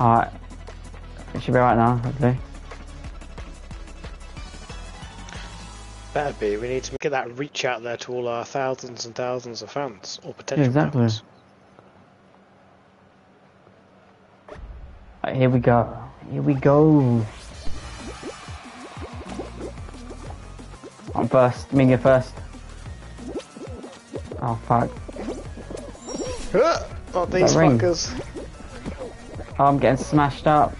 Alright. It should be right now, hopefully. Better be. We need to get that reach out there to all our thousands and thousands of fans or Yeah, potential exactly. fans. Right, here we go. Here we go. I'm first. Get first. Oh fuck. Not these fuckers. ring. Fuckers. Oh, I'm getting smashed up.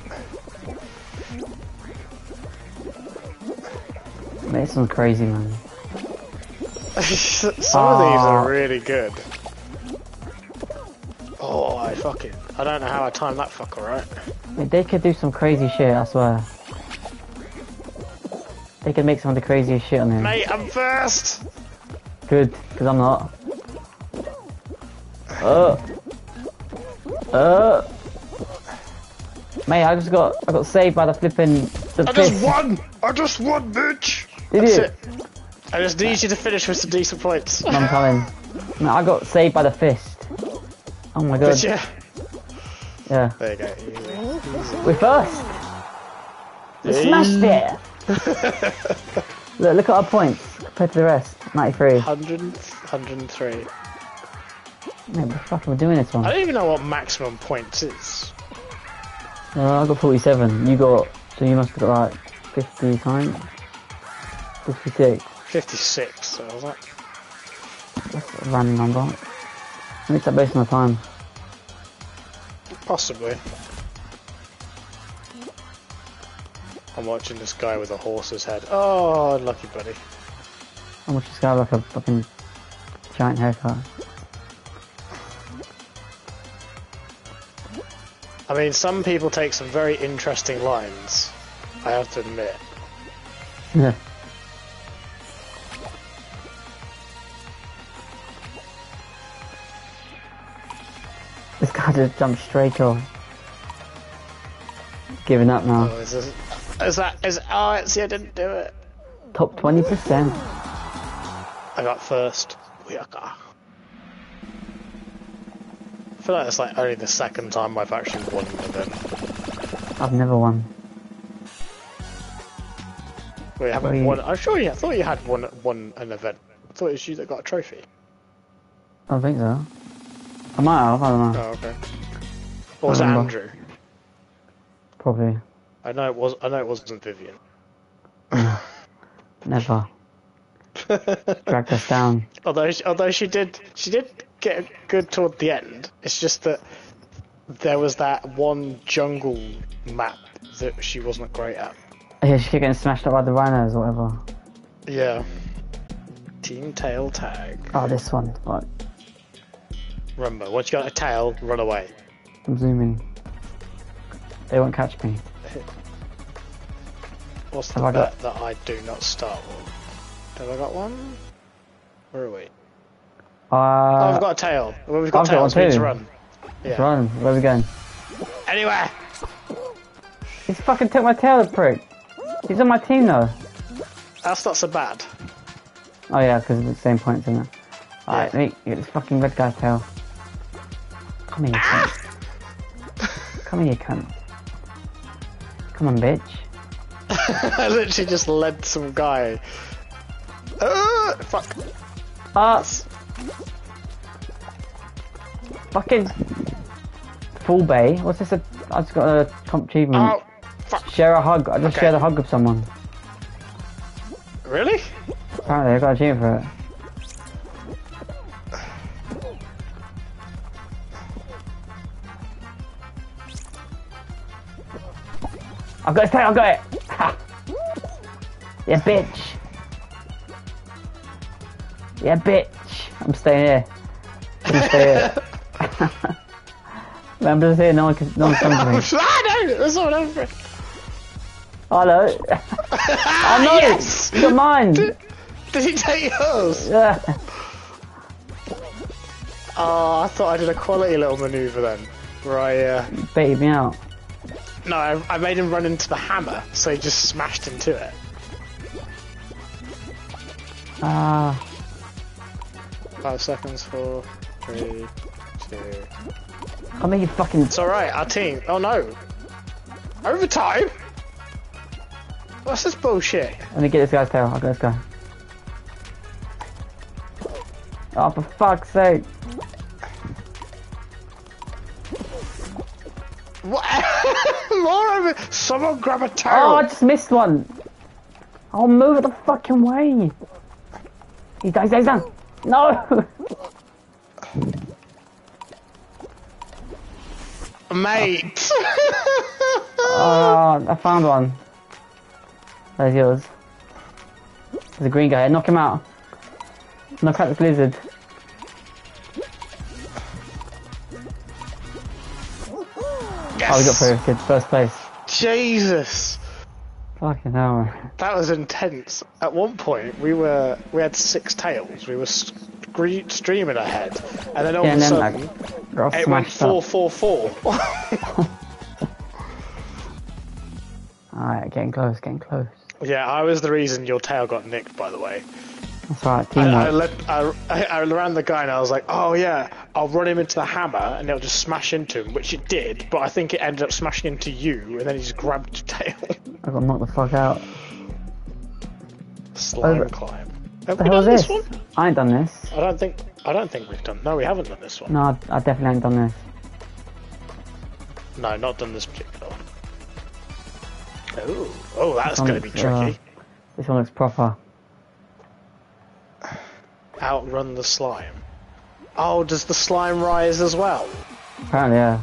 Mate, This one's crazy, man. Some of these Ah. are really good. Oh, I fucking. I don't know how I timed that fucker right. Mate, They could do some crazy shit, I swear. They could make some of the craziest shit on here. Mate, I'm first! Good, because I'm not. Uh. Uh. Mate, I just got I got saved by the flipping the I just won! I just won, bitch! Did That's you? it. I just need you to finish with some decent points. I'm coming. Mate, I got saved by the fist. Oh my god. Did you? Yeah. There you go. easy. We're first. We smashed it. look, look at our points compared to the rest. 93. 100, 103. Mate, we're fucking we're doing this one. I don't even know what maximum points is. Uh, I got 47. You got, so you must have got like 50 times. 56. 56, so was that? That's a random number. I think that based on the time. Possibly. I'm watching this guy with a horse's head. Oh, lucky buddy. I'm watching this guy have like a fucking giant haircut? I mean, some people take some very interesting lines. I have to admit. Yeah. This guy just jumped straight off. Giving up now. Oh, is, this, is that is? Oh, it's I didn't do it. Top 20%. I got first. Weaka. I feel like it's like only the second time I've actually won an event. I've never won. We haven't Wait. won. I'm sure you. I thought you had won won an event. I thought it was you that got a trophy. I don't think so. I might have, I don't know. Oh, okay. Or was it. Andrew? Probably. I know it was. I know it wasn't Vivian. Never. Dragged us down. Although, she, although she did, she did get good toward the end. It's just that there was that one jungle map that she wasn't great at. Yeah, she kept getting smashed up by the rhinos or whatever. Yeah. Team tail tag. Oh, this one. Fuck. Remember, once you got a tail, run away. I'm zooming. They won't catch me. What's the Have I bet got- that I do not start with? Have I got one? Where are we? Uh, oh, I've got a tail. Well, we've got I've got tails. one need to too. run. Yeah. Run. Where are we going? Anywhere. He's fucking took my tail, the prick. He's on my team though. That's not so bad. Oh yeah, because it's the same points, isn't it? Alright, Yeah. mate, you get this fucking red guy's tail. Come here, you cunt. Come here, you cunt. Come on, bitch. I literally just led some guy. Uh, fuck. Ah! Fucking full bay. What's this? A, I just got a comp achievement. Oh, fuck. Share a hug. I just Okay. shared a hug with someone. Really? Apparently, I got an achievement for it. I've got tail, I've got it! Ha! Yeah, bitch! Yeah, bitch! I'm staying here. I'm gonna here. I'm just here, no one can, no one comes to me. ah, no! There's someone over. Hello! oh no! yes! You got mine! Did he take yours? Yeah. Oh, I thought I did a quality little maneuver then. Where I, uh... Baited me out. No, I, I made him run into the hammer, so he just smashed into it. Ah. Five seconds, four, three, I mean, you fucking. It's alright, our team... Oh no! Overtime? What's this bullshit? Let me get this guy's tail. I'll get this guy. Oh, for fuck's sake. What? More over. Someone grab a Oh, towel. I just missed one. Oh, move it the fucking way. He's down, he's down. No! Mate. Oh, I found one. There's yours. There's a green guy. Knock him out. Knock out this lizard. Oh, we got yes. through. Good. First place. Jesus. Fucking hell. That was intense. At one point, we were we had six tails. We were streaming ahead, and then all Yeah, of a sudden, like, it went four, four, four. Alright, getting close, getting close. yeah, I was the reason your tail got nicked. By the way, That's alright, I, I, let, I, I, I ran the guy and I was like, "Oh yeah, I'll run him into the hammer and it'll just smash into him," which it did. But I think it ended up smashing into you, and then he just grabbed your tail. I got knocked the fuck out. Slime Oh, climb. Have The hell is this this? one? I ain't done this. I don't think. I don't think we've done. No, we haven't done this one. No, I, I definitely ain't done this. No, not done this particular one. Oh, oh, that's going to be looks, uh, tricky. This one looks proper. Outrun the slime. Oh, does the slime rise as well? Apparently, yeah.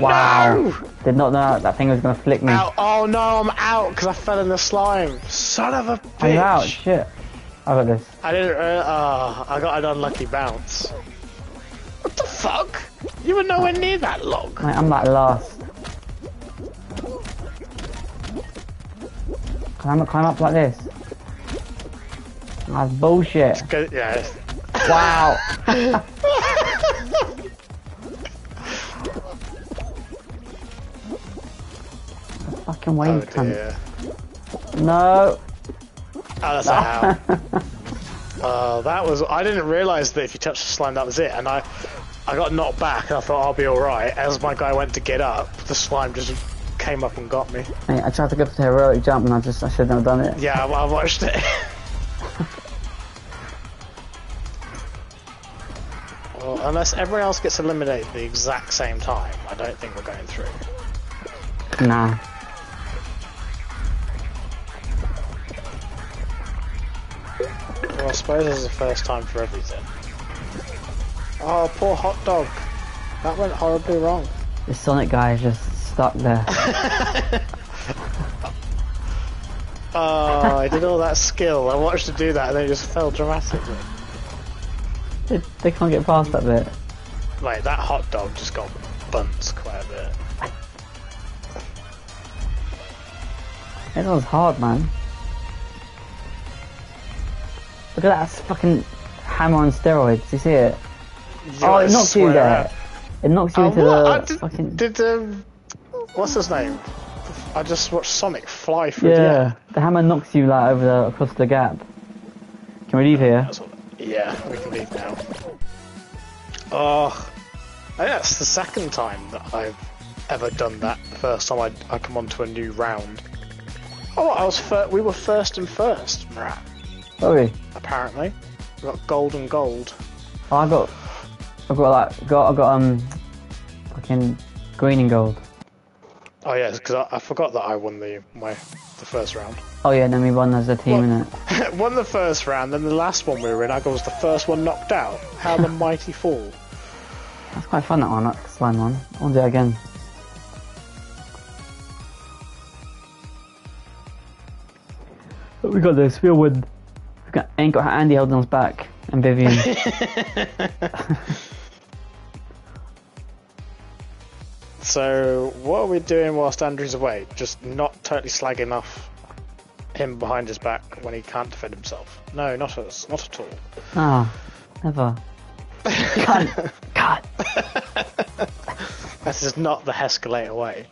Wow. No! Did not know that thing was gonna flick me. Out. Oh no, I'm out because I fell in the slime. Son of a bitch! You out? Shit. I got this. I didn't. Uh, oh, I got an unlucky bounce. What the fuck? You were nowhere near that log. Mate, I'm like last. Climb up, climb up like this. That's bullshit. Yeah. Wow. Fucking way, Oh you cunt. No. Oh, that's a how. Oh, that was. I didn't realise that if you touched the slime, that was it. And I, I got knocked back, and I thought I'll be all right. As my guy went to get up, the slime just came up and got me. Mate, I tried to go for the heroic jump and I just I should not have done it. Yeah, I, I watched it. well, unless everyone else gets eliminated at the exact same time, I don't think we're going through. Nah. Well, I suppose this is the first time for everything. Oh, poor hot dog. That went horribly wrong. The Sonic guy is just stuck there. Oh, I did all that skill. I watched it do that and then it just fell dramatically. they, they can't get past that bit. Like, that hot dog just got bunt quite a bit. It was hard, man. Look at that fucking hammer on steroids. Do You see it? oh, it knocks you there. out. It knocks you Oh, into what? the I did, fucking did um, what's his name? I just watched Sonic fly through the yeah. air. The hammer knocks you like over the across the gap. Can we leave here? That's what, yeah, we can leave now. Oh, I think that's the second time that I've ever done that. The first time I, I come onto a new round. Oh, I was we were first and first, Marat, Sorry. apparently. We got gold and gold. Oh, I got, I got like, got, I got um, fucking green and gold. Oh yeah, because I, I forgot that I won the my the first round. Oh yeah, and then we won as a team in it. won the first round, then the last one we were in, I was the first one knocked out. How the mighty fall. That's quite fun that one, that slime one. I'll do it again. We got this. We'll win. We got ain't got Andy holding us back and Vivian. So, what are we doing whilst Andrew's away? Just not totally slagging off him behind his back when he can't defend himself. No, not us, not at all. Ah, never. Cunt. Cut. This is not the Hescalator way.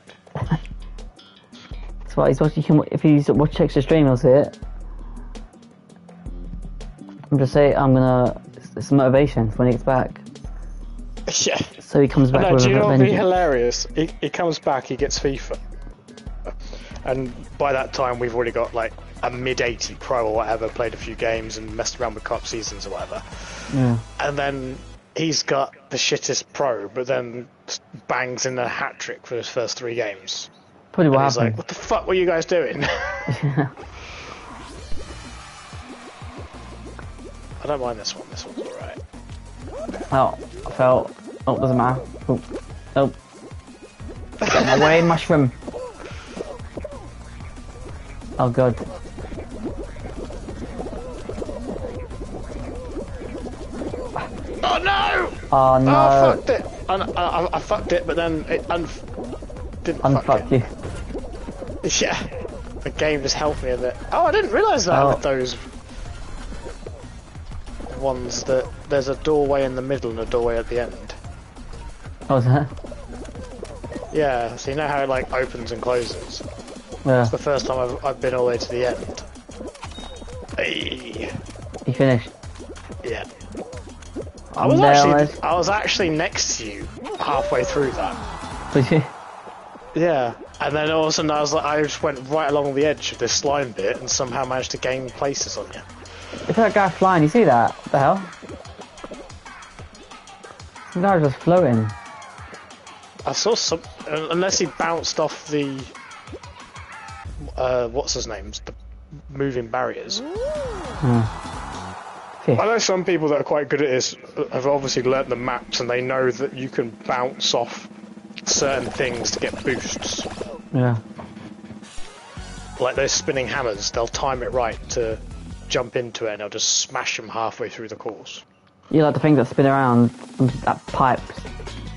That's why he's watching. If he's watching checks the stream, he'll see it. I'm just saying. I'm gonna. It's, motivation for when he gets back. Yeah. So he comes back No, with do you know what be hilarious? He, he comes back, he gets FIFA. And by that time, we've already got like a mid 80 pro or whatever, played a few games and messed around with cup seasons or whatever. Yeah. And then he's got the shittest pro, but then bangs in a hat trick for his first three games. Probably what And he's like, what the fuck were you guys doing? don't mind this one, this one's alright. Oh, I fell. Oh, doesn't matter. Oh, oh. Get my way, mushroom. Oh god. Oh no! Oh no. Oh, I fucked it! I, I, I fucked it, but then it unf- didn't fuck Unfuck it. you. Yeah, the game just helped me a bit. Oh, I didn't realise that Oh. with those ones that there's a doorway in the middle and a doorway at the end. Oh, was that? Yeah, so you know how it like opens and closes. Yeah. It's the first time I've, I've been all the way to the end. Hey, You finished. yeah. I was actually. I was actually next to you halfway through that. Did you? Yeah, and then all of a sudden I was like, I just went right along the edge of this slime bit and somehow managed to gain places on you. It's that guy flying. You see that? What the hell? Some guy was just floating. I saw some, uh, unless he bounced off the, uh, what's his name's, the moving barriers. Fish. I know some people that are quite good at this have obviously learnt the maps and they know that you can bounce off certain things to get boosts. Yeah. Like those spinning hammers, they'll time it right to jump into it and they'll just smash them halfway through the course. You like the things that spin around, that pipe.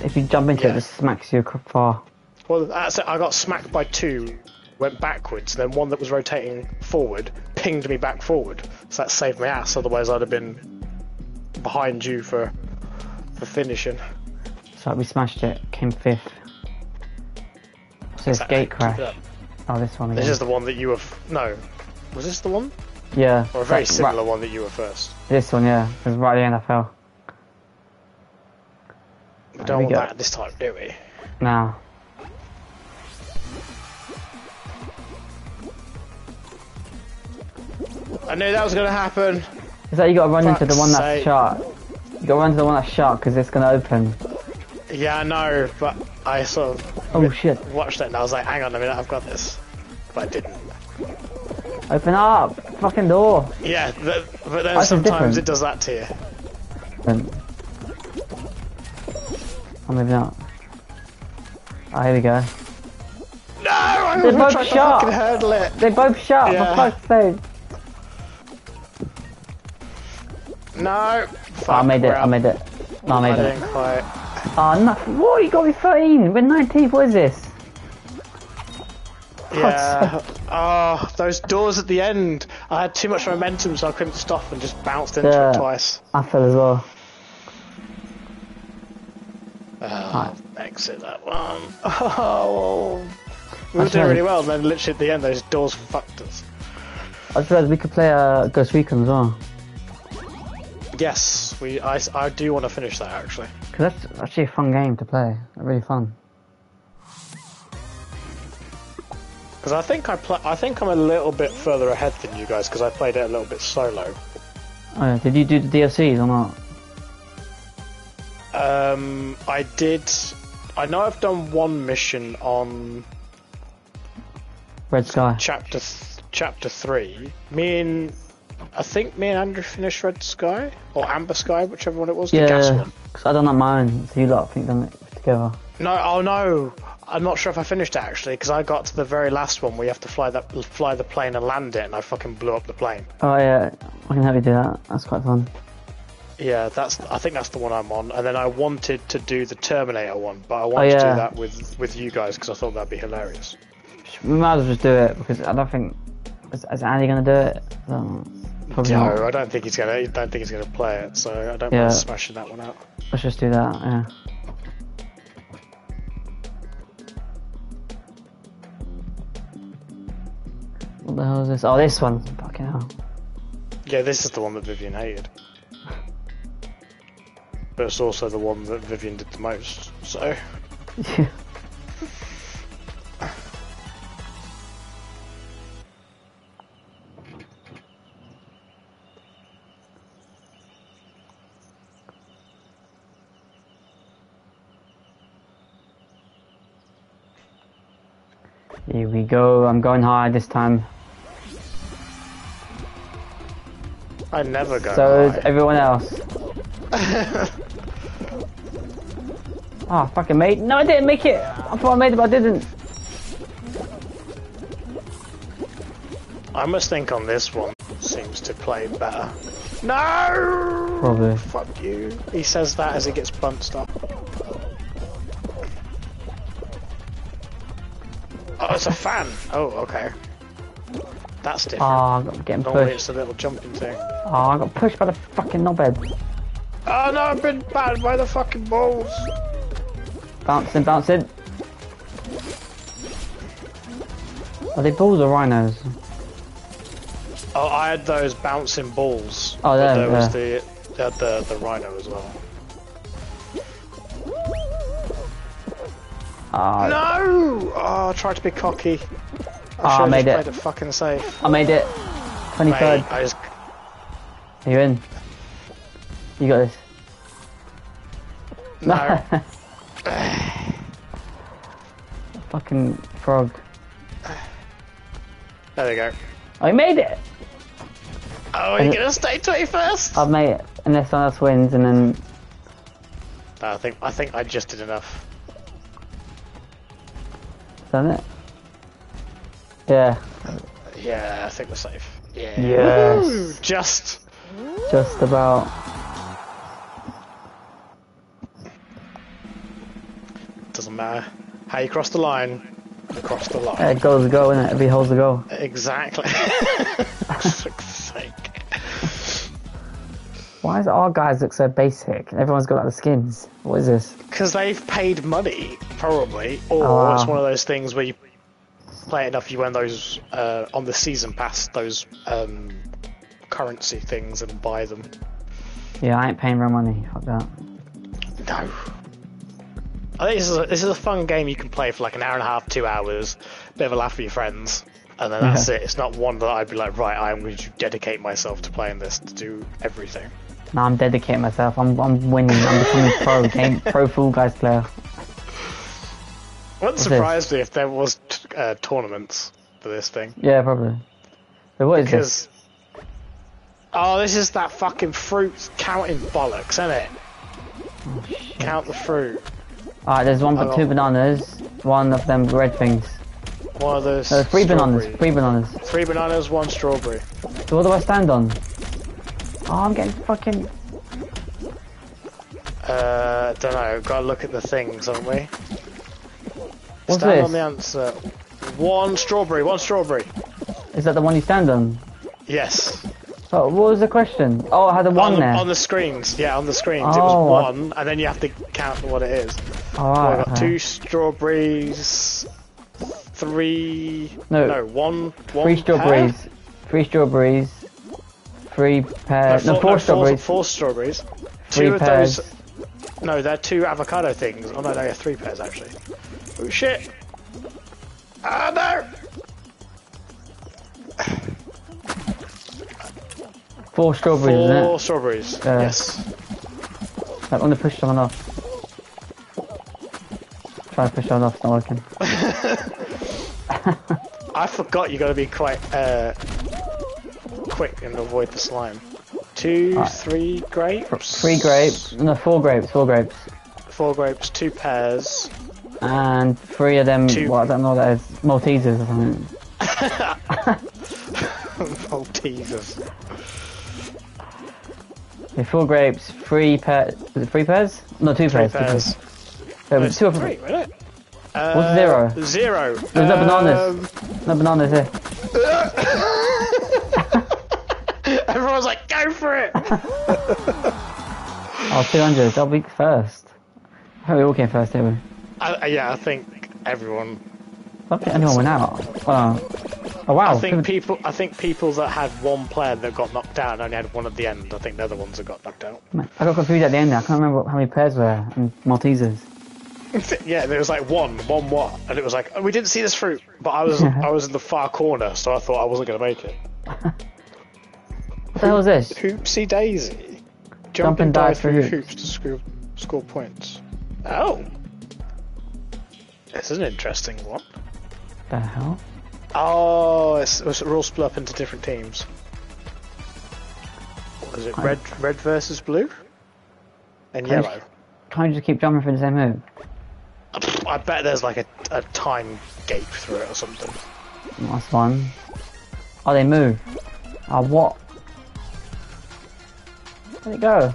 If you jump into Yeah. it, it just smacks you far. Well, that's it. I got smacked by two, went backwards, then one that was rotating forward pinged me back forward. So that saved my ass. Otherwise, I'd have been behind you for for finishing. So we smashed it, came fifth. So this gate crash. Oh, this one again. This is the one that you have. No, was this the one Yeah. or a very right- similar right- one that you were first? This one, yeah. It was right at the fell. We don't we want go. that this time, do we? Now. I knew that was going to happen. Is that you gotta run into the one that's sake. shut? You gotta run to the one that's shut because it's gonna open. Yeah, I know, but I sort of Oh shit. watched it and I was like, hang on a minute, I've got this. But I didn't. Open up! Fucking door! Yeah, th- but then That's sometimes different. it does that to you. Then. Oh, maybe not. Oh, here we go. No, I They're both to shot. fucking hurdle it. They both shut, Yeah. for fuck's sake. No. Oh, I made it, I made it. No, I I made it. didn't quite. Oh, no. What? You got me 13! We're 19th, what is this? Yeah. Oh, those doors at the end. I had too much momentum, so I couldn't stop and just bounced into Yeah. it twice. I fell as well. Oh, exit that one. Oh. We were doing right. really well, and then literally at the end, those doors fucked us. I just realised we could play uh, Ghost Recon as well. Yes, we. I, I do want to finish that actually. Because that's actually a fun game to play. Really fun. Because I think I pl- I think I'm a little bit further ahead than you guys because I played it a little bit solo. Oh. Did you do the DLCs or not? Um, I did. I know I've done one mission on Red Sky. chapter th- chapter three. Me and I think me and Andrew finished Red Sky or Amber Sky, whichever one it was. Yeah, because I done that mine, so you lot I think done it together. No, oh no. I'm not sure if I finished it actually because I got to the very last one where you have to fly that fly the plane and land it, and I fucking blew up the plane. Oh yeah, I can help you do that. That's quite fun. Yeah, that's. I think that's the one I'm on. And then I wanted to do the Terminator one, but I wanted to yeah. do that with with you guys because I thought that'd be hilarious. We might as well just do it because I don't think is, is Andy gonna do it? Um, probably No, not. I don't think he's gonna. I don't think he's gonna play it, so I don't Yeah. mind smashing that one out. Let's just do that. Yeah. What the hell is this? Oh, this one. Fucking hell. Yeah, this is the one that Vivian hated. but it's also the one that Vivian did the most. So Yeah. Here we go. I'm going high this time. I never go. So is everyone else. Oh, fucking mate. No, I didn't make it. I thought I made it, but I didn't. I must think on this one seems to play better. No! Probably. Fuck you. He says that as he gets bunched up. Oh, it's a fan. Oh, okay. That's different. Oh, I'm getting Normally pushed. it's a little jumping thing. Oh, I got pushed by the fucking knobhead. Oh no, I've been battered by the fucking balls. Bouncing, bouncing. Are they balls or rhinos? Oh, I had those bouncing balls. Oh, there, there was the, they had the the rhino as well. Ah, No! Oh, I tried to be cocky. I Ah, made it. played fucking safe. I made it. 23rd. Mate, I just Are you in? You got this. no. Fucking frog. there we go. I made it! Oh, are you gonna stay twenty first? I've made it. Unless someone else wins and then... I think I think I just did enough. Done it? Yeah. Yeah, I think we're safe. Yeah. Yes. Woo! Just. Just about. Doesn't matter how you cross the line. You cross the line. It goes a goal, innit? Every hole's a goal. Exactly. For sake. Why does our guys look so basic? Everyone's got like the skins. What is this? Because they've paid money, probably, or Oh, wow. it's one of those things where you play enough, you earn those uh, on the season pass, those um, currency things, and buy them. Yeah, I ain't paying real money. Fuck that. No. I think this is a, this is a fun game you can play for like an hour and a half, two hours, bit of a laugh with your friends, and then that's Yeah. it. It's not one that I'd be like, right, I'm going to dedicate myself to playing this to do everything. No, I'm dedicating myself. I'm I'm winning. I'm becoming pro game pro Fall Guys player. Wouldn't surprise me if there was t- uh, tournaments for this thing. Yeah, probably. But what is this? Because oh, this is that fucking fruit counting bollocks, isn't it? Count the fruit. Alright, there's one but two bananas. One of them red things. One of those. No, three bananas. Three bananas. Three bananas, one strawberry. So what do I stand on? Oh, I'm getting fucking. Uh, don't know. Gotta look at the things, haven't we? What's Stand this? on the answer. One strawberry. One strawberry. Is that the one you stand on? Yes. Oh, what was the question? Oh, I had a one on, the, there. on the screens. Yeah, on the screens. it Oh, was I- one, and then you have to count what it is. Oh, I got okay. two strawberries. Three. No. No, one. one Three pear? strawberries. Three strawberries. Three pears. No, four, four no, strawberries. Four, four strawberries. Three Two of those. No, they're two avocado things. Oh no, they're three pairs actually. Oh shit! Ah no! Four strawberries, Four strawberries. Yeah. Yes. I'm gonna push someone off. Try to push someone off, it's not working. I forgot you got to be quite uh, quick and avoid the slime. Two, Alright. three grapes. Three grapes. No, four grapes. Four grapes. Four grapes. Two pears. And three of them, Two. what I don't know that is, Maltesers or something. Maltesers. Okay, four grapes, three pairs. Three pairs? No, two Three pears. two pears. So, No, two of three, them. wasn't it? Uh, What's zero? Zero. There's no bananas. Um, No bananas here. Everyone's like, go for it! Oh, 200. I'll be first. I think we all came first, didn't we? I, yeah, I think everyone. I don't think anyone went out. Oh, Oh wow. I think people. I think people that had one player that got knocked out and only had one at the end. I think they're the ones that got knocked out. Hmm. I got confused at the end there. I can't remember how many pairs were and Maltesers. yeah, there was like one, one what, and it was like oh, we didn't see this fruit, but I was I was in the far corner, so I thought I wasn't going to make it. What the hell is this? Hoopsie daisy. Jump, Jump and and dive dive through through hoops to score, score points. Oh, this is an interesting one. The hell? Oh, it's, it's we're all split up into different teams. What is it red, red versus blue, and Can yellow? Can't you just keep jumping for the same move? I bet there's like a, a time gate through it or something. That's fun. Oh, they move. Oh, what? Where'd it go?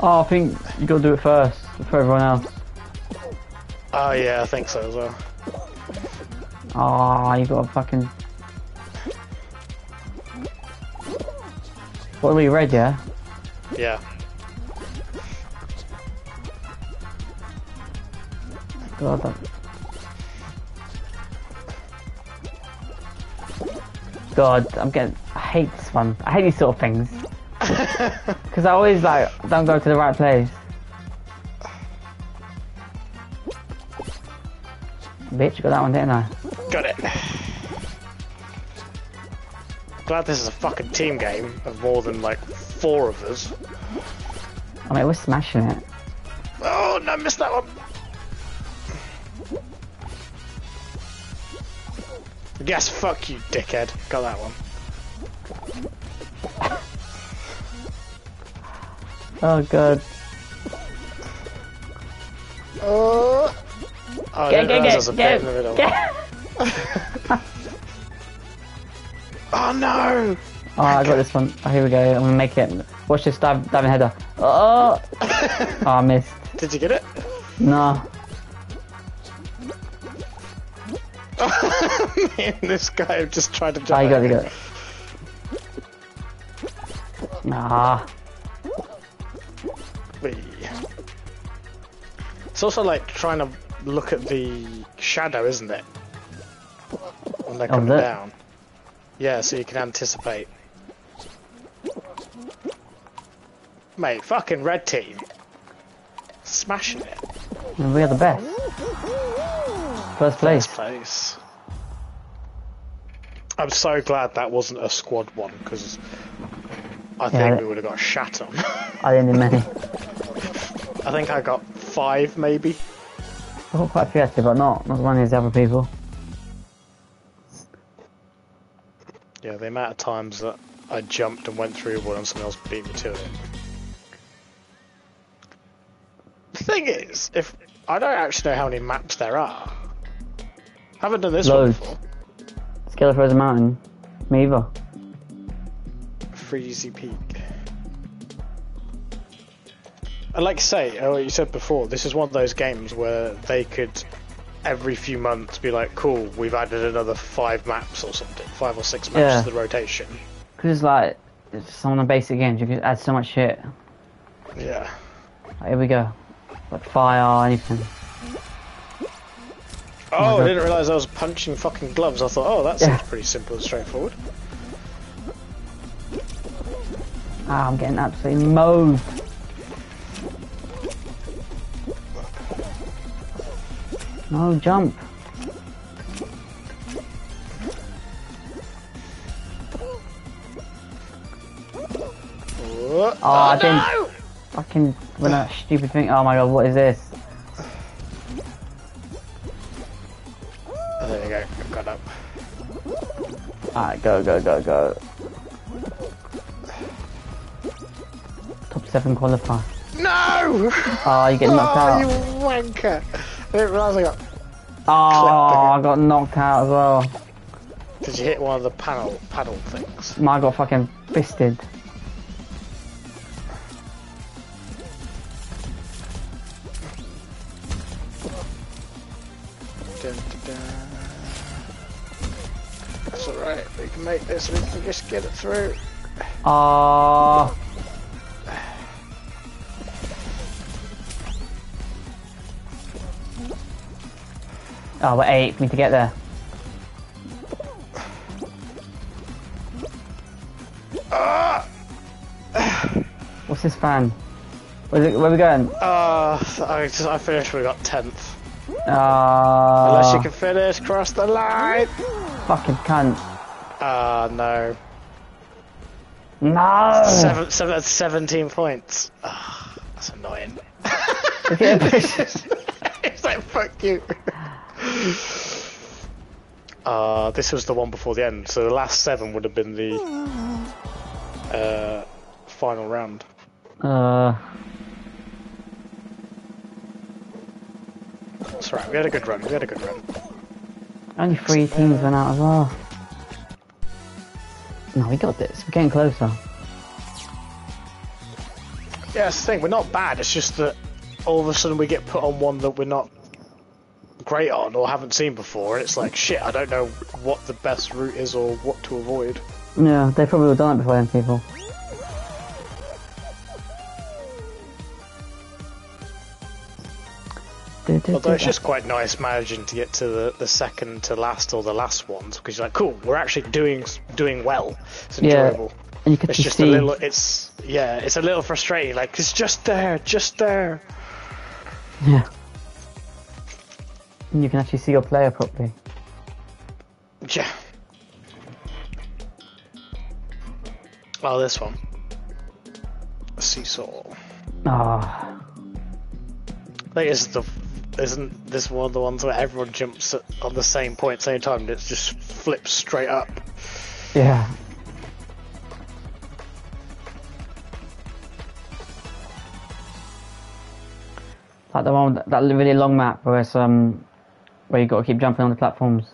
Oh, I think you gotta do it first for everyone else. Oh yeah, I think so as well. Oh, you gotta fucking. What are we red, yeah? Yeah. God, that... God, I'm getting. I hate this one. I hate these sort of things. Because I always like don't go to the right place. Bitch, got that one, didn't I? Got it. Glad this is a fucking team game of more than like four of us. I mean, we're smashing it. Oh no, I missed that one. Yes, fuck you, dickhead. Got that one. Oh god. Oh. Oh, I Get, get, get, there was a bit in the middle. get, get. Oh no! Oh, I got this one. Oh, here we go. I'm gonna make it. Watch this dive, diving header. Oh! oh, I missed. Did you get it? No. Me and this guy just tried to jump. Oh, you got it, you got it. Nah. Whee. It's also like trying to look at the shadow, isn't it? When they're Oh, coming that- down. Yeah, so you can anticipate. Mate, fucking red team. Smashing it. We are the best. First place. First place. I'm so glad that wasn't a squad one, because I think we would have got shat on. I didn't do many. I think I got five, maybe. I got quite a few actually, but not not as many as the other people. Yeah, the amount of times that I jumped and went through one and someone else beat me to it. The thing is, if I don't actually know how many maps there are. haven't done this Loads. one Skeletor Frozen Mountain. Me either. Freezy Peak. And like I say, oh, what you said before, this is one of those games where they could every few months be like, cool, we've added another five maps or something, five or six maps Yeah. to the rotation. Because it's like, it's some of the basic games, you can add so much shit. Yeah. Like, here we go. Like fire, anything. Oh, my I didn't realise I was punching fucking gloves. I thought, oh, that seems pretty simple and straightforward. Ah, I'm getting absolutely mowed. No, jump. Oh, Oh, I didn't. Fucking, when that stupid thing. Oh my god, what is this? Oh, there you go. I've got up. Alright, go, go, go, go. 7 qualify. No! Oh, you get knocked oh, you out. wanker! I didn't realise I got. Oh, I got knocked out as well. Did you hit one of the panel paddle things? I got fucking fisted. Dun, dun, dun. That's alright. We can make this. We can just get it through. Oh, Oh, but eight for need to get there. What's this fan? Where's it, where are we going? Uh, I, just, I finished, we got 10th. Ah, Unless you can finish, cross the line! fucking cunt. Ah, no. No! Seven, seven, that's 17 points. Ah, that's annoying. If you had pushed- it's like, fuck you. Uh, this was the one before the end, so the last seven would have been the uh, final round. uh, That's right, we had a good run, we had a good run. only three teams went out as well. No, we got this. We're getting closer. Yeah, that's the thing, we're not bad, it's just that all of a sudden we get put on one that we're not great on or haven't seen before, and it's like, shit, I don't know what the best route is or what to avoid. Yeah, they probably would have done it before them people. Although it's just quite nice managing to get to the, the second to last or the last ones because you're like, cool, we're actually doing doing well. It's Yeah. enjoyable. and you could It's just just see. a little. It's yeah, it's a little frustrating. Like it's just there, just there. Yeah. And you can actually see your player properly. Yeah. Oh, this one. Seesaw. Ah, is the. Isn't this one of the ones where everyone jumps at, on the same point, same time, and it just flips straight up? yeah. Like the one, that really long map where it's um, where you got to keep jumping on the platforms.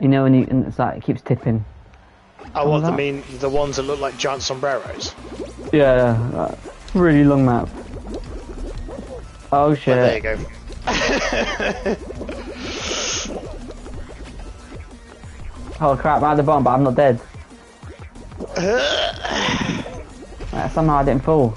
You know, and, you, and it's like it keeps tipping. I want that- to mean the ones that look like giant sombreros. Yeah, uh, really long map. Oh shit! There you go. Oh crap! I'm at the bottom, but I'm not dead. Uh, somehow I didn't fall.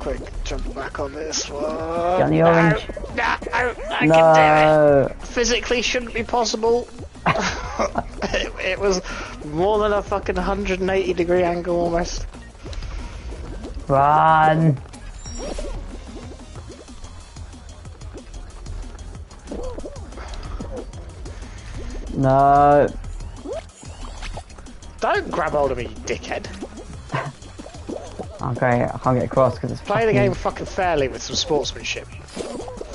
Quick, jump back on this one. Get on the orange. No, no, I can do it. Physically shouldn't be possible. it, it was more than a fucking 180 degree angle almost. Run! No. Don't grab hold of me, you dickhead. Okay, I can't get across because it's Play the game fucking fairly with some sportsmanship.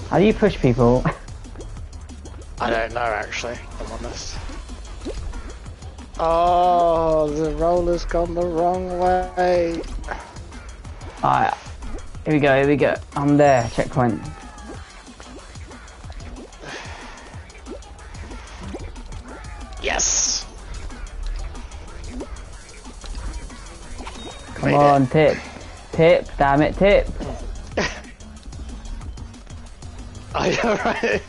How do you push people? I don't know actually, I'm honest. Oh, the roller's gone the wrong way. Alright. Here we go, here we go. I'm there, checkpoint. Come Made it. on, tip. Tip, damn it, tip. Oh, yeah, right.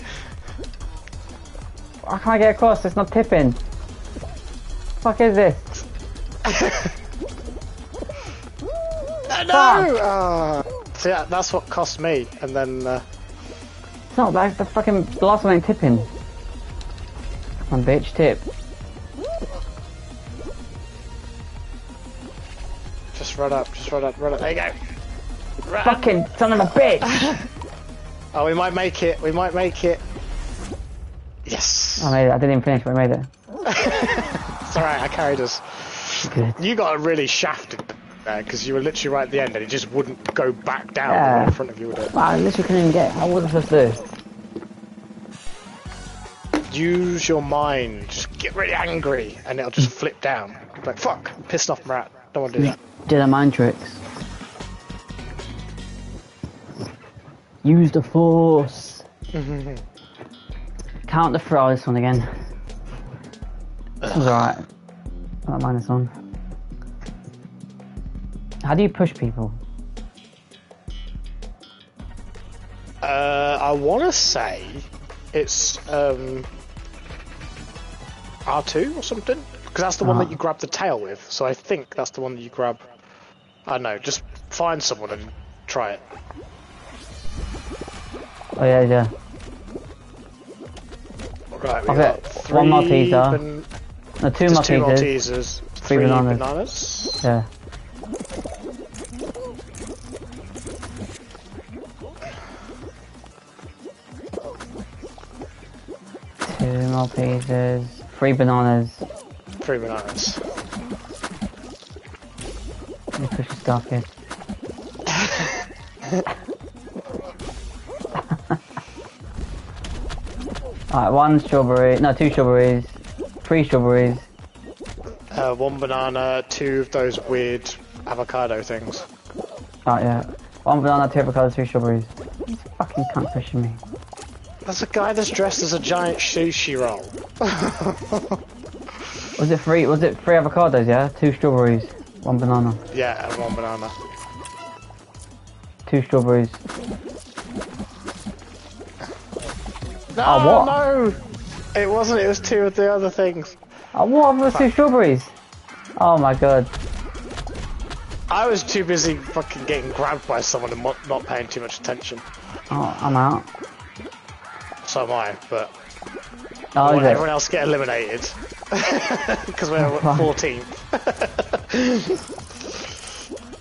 I can't get across, it's not tipping. fuck is this? No! So yeah, that's what cost me, and then uh, It's not like the fucking last one ain't tipping. Come on, bitch, tip. Just run up, just run up, run up. There you go. Run. Fucking son of a bitch! Oh, we might make it. We might make it. Yes. I made it, I didn't even finish, but I made it. It's alright, I carried us. Good. You got a really shafted there because you were literally right at the end and it just wouldn't go back down Yeah. in front of you. Would it? Wow, I literally couldn't even get it. I supposed to? Use your mind. Just get really angry and it'll just flip down. Like, fuck, I'm pissed off Marat. Don't want to do that. Did a mind tricks. Use the force. Count the throw this one again. This alright. I don't mind this one. How do you push people? Uh, I want to say it's um, R2 or something. Because that's the one Ah. that you grab the tail with. So I think that's the one that you grab. I don't know, just find someone and try it. Oh yeah, yeah. Right, we Okay, got one Malteser. ban- No, two just two. Maltesers, Three three bananas. bananas. Yeah. Two Maltesers, three bananas. Three bananas. Let me push the stuff in. Alright, one strawberry, no, two strawberries, three strawberries, Uh, one banana, two of those weird avocado things. oh yeah, one banana, two avocados, three strawberries. This fucking cunt pushing me. There's a guy that's dressed as a giant sushi roll. Was it three, was it three avocados, yeah? Two strawberries, one banana, Yeah, and one banana. two strawberries. No, Oh, what? no! It wasn't, it was two of the other things. Oh, what are those two strawberries? Oh my god. I was too busy fucking getting grabbed by someone and not paying too much attention. Oh, I'm out. So am I, but Oh, everyone else get eliminated. Because we're. 14.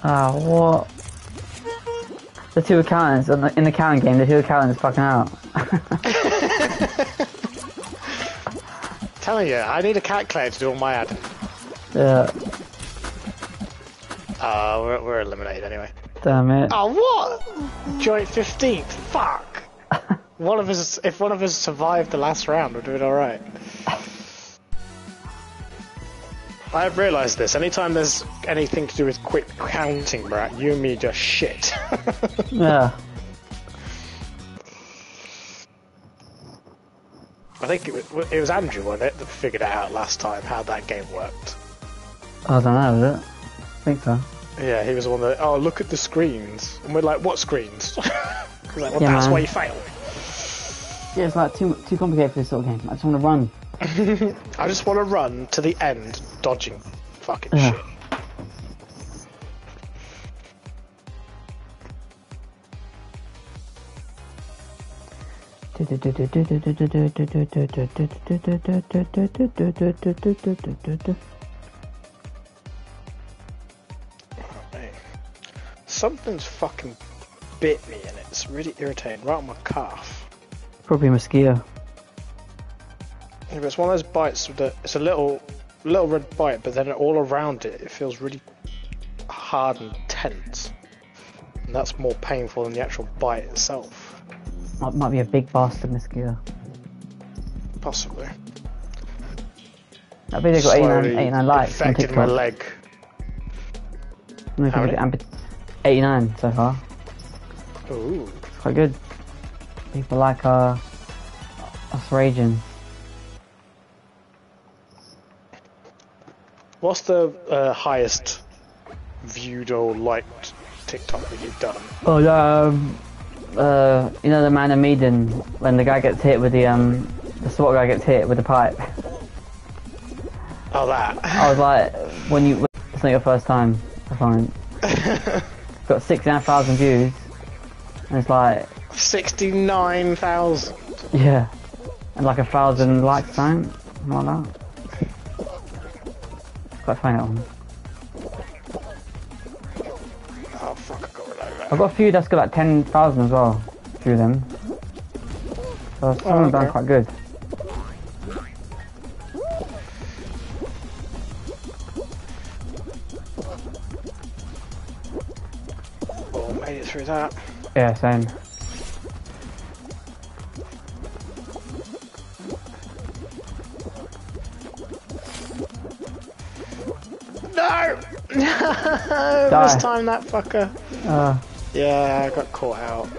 Ah, what? The two accountants in the, in the counting game, the two accountants fucking out. Telling you, I need a calculator to do all my ad. yeah, Uh, we're, we're eliminated anyway. damn it. Oh, what? Joint 15th. Fuck. One of us, if one of us survived the last round, we're doing alright. I've realised this. Anytime there's anything to do with quick counting, Brat, you and me just shit. Yeah. I think it was, it was Andrew, wasn't it, that figured it out last time how that game worked. I don't know, is it? I think so. Yeah, he was the one that, oh, look at the screens. And we're like, what screens? He's like, well, Yeah, that's man. why you fail. Yeah, it's like too too complicated for this sort of game. I just want to run. I just want to run to the end, dodging fucking Yeah. shit. Hey. Something's fucking bit me and it's really irritating, right on my calf. Probably a mosquito. Yeah, but it's one of those bites that it's a little, little red bite, but then all around it, it feels really hard and tense. And that's more painful than the actual bite itself. Might, might be a big bastard mosquito. Possibly. That video got 89, Slowly 89 likes on my leg. I'm How many? 89 so far. Ooh. Quite good. People like uh, us raging. What's the uh, highest viewed or liked TikTok that you've done? Oh, um, uh, you know the man in Medan when the guy gets hit with the um, the SWAT guy gets hit with the pipe. Oh, that. I was like, when you, it's not your first time, I find. Got 69,000 views, and it's like, 69,000. yeah, and like a thousand likes, something like that. Quite funny that one. Oh, fuck, I got rid of that. I've got a few that's got like 10,000 as well, of them. So some of oh, them done quite good. Oh, made it through that. Yeah, same. This time that fucker. Uh, Yeah, I got caught out.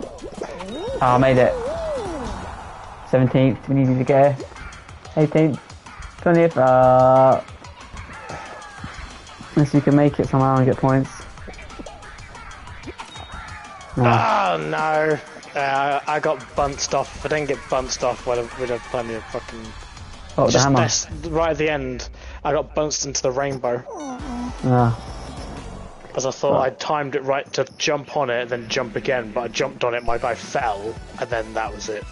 oh, I made it. 17th, we needed to go. 18th, 20th, uh... Unless you can make it somehow and get points. No. Oh no! Uh, I got bunched off. If I didn't get bunched off, would have, would have plenty of fucking. Oh, the hammer. this, right at the end, I got bounced into the rainbow. No. As I thought ah. Right. I'd timed it right to jump on it, and then jump again, but I jumped on it, my guy fell, and then that was it.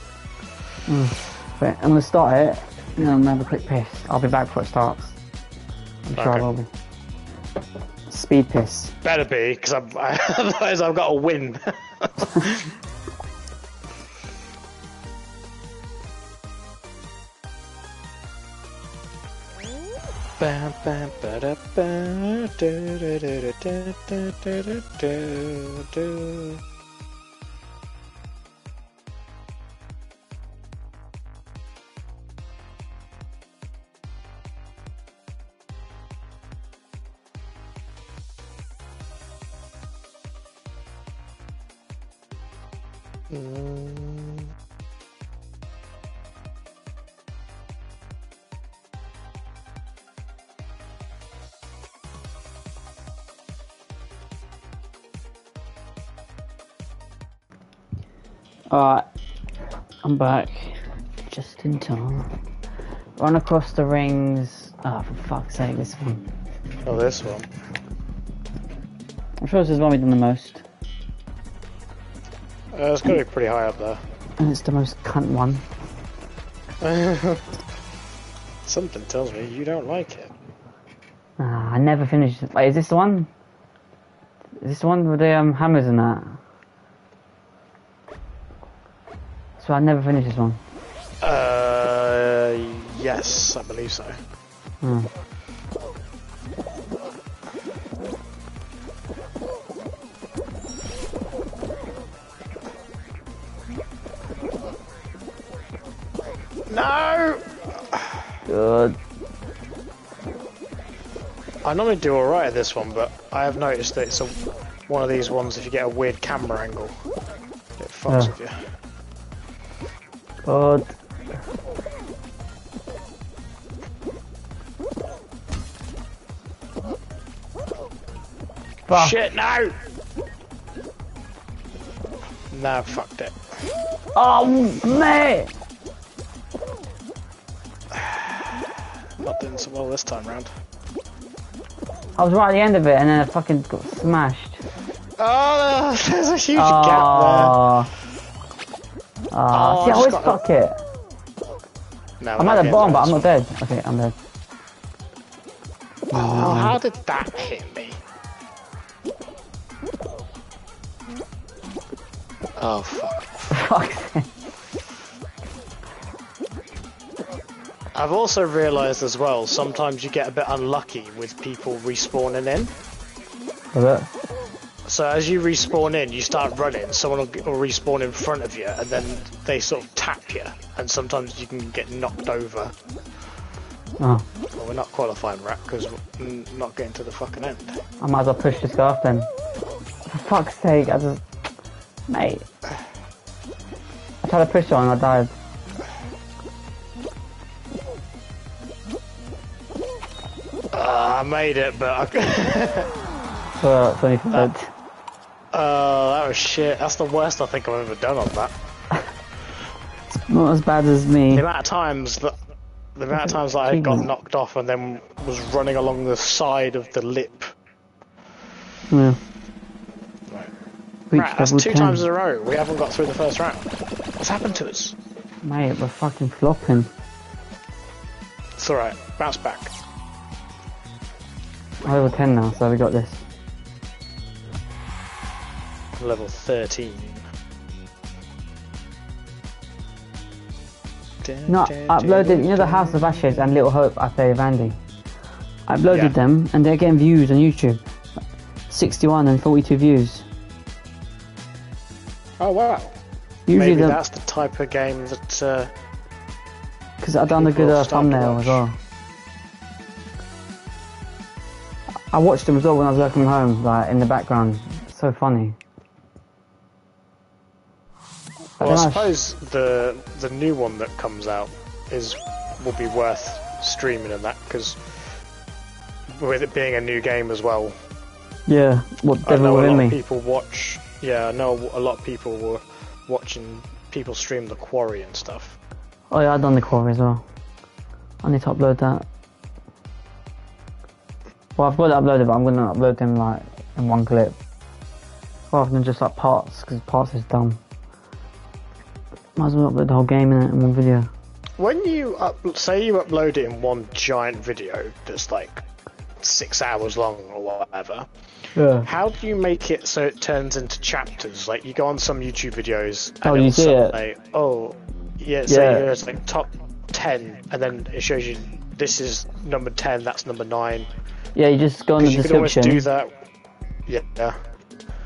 Mm. But I'm gonna start it, and I'm gonna have a quick piss. I'll be back before it starts. I'm sure I will be. Speed piss. Better be, because otherwise I've got to win. Mm. Alright, I'm back. Just in time. Run across the rings. Ah, for fuck's sake, this one. Oh, this one. I'm sure this is the one we've done the most. Uh, it's to be pretty high up there. And it's the most cunt one. Something tells me you don't like it. Ah, I never finished it. Wait, is this the one? Is this the one with the um, hammers and that? So I never finished this one. Uh, yes, I believe so. Hmm. No! Good. I normally do alright at this one, but I have noticed that it's a, one of these ones if you get a weird camera angle. It fucks Yeah. with you. Fuck. Shit, no! No, fucked it. Oh, man! Not doing so well this time round. I was right at the end of it and then I fucking got smashed. Oh, there's a huge Oh. gap Ah, Oh, I see, I always got fuck it. No, I'm at the bottom, but I'm not dead. Okay, I'm dead. this. Oh, how did that hit me? Oh, fuck. Sake. I've also realised as well, sometimes you get a bit unlucky with people respawning in. Was it? So as you respawn in, you start running, someone will, will respawn in front of you, and then they sort of tap you, and sometimes you can get knocked over. Oh, Well, we're not qualifying, Rat, because we're not getting to the fucking end. I might as well push this guy off then. For fuck's sake, I just... Mate. I tried to push on and I died. Uh, I made it, but I... For 23rd. Uh, that was shit. That's the worst I think I've ever done on that. It's not as bad as me. The amount of times that the amount of times that I got knocked off and then was running along the side of the lip. Yeah. Right. That's two 10. times in a row. We haven't got through the first round. What's happened to us? Mate, we're fucking flopping. It's alright. Bounce back. I'm level 10 now, so we got this. Level 13. No, I uploaded, you know the House of Ashes and Little Hope I play with Andy? I uploaded Yeah. them and they're getting views on YouTube. 61 and 42 views. Oh wow. Usually Maybe that's the type of game that. Uh, because I've done a good uh, thumbnail as well. I watched them as well when I was working from home, like in the background. So funny. Well, I don't suppose the the new one that comes out is will be worth streaming and that because with it being a new game as well, Yeah, what I know a lot of people watch. Yeah, I know a lot of people were watching people stream the quarry and stuff. Oh yeah, I've done the quarry as well. I need to upload that. Well, I've got to upload it uploaded, but I'm gonna upload them like in one clip. Rather than just like parts, because parts is dumb. Might as well upload the whole game in it in one video. When you up, say you upload it in one giant video that's like six hours long or whatever, Yeah. how do you make it so it turns into chapters? Like you go on some YouTube videos and Oh, you see it? say, oh, yeah, say Yeah. it's like top ten, and then it shows you this is number ten, that's number nine. Yeah, you just go in the you can always description do that. Yeah,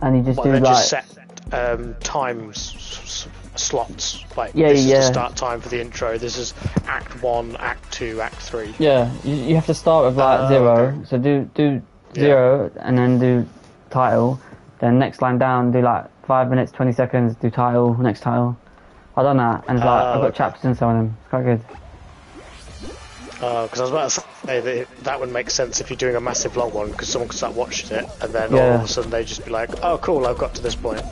and you just Well, do like just set um, times slots. Like Yeah, this is yeah. the start time for the intro. This is Act One, Act Two, Act Three. Yeah, you, you have to start with like Oh, zero. okay. So do do Yeah. zero and then do title. Then next line down, do like five minutes, twenty seconds. Do title, next title. I done that, and it's like Oh, I've got uh, okay. chapters in some of them. It's quite good. Uh, because I was about to say that it, that would make sense if you're doing a massive long one, because someone could start watching it, and then all of a sudden they just be like, "Oh, cool, I've got to this point."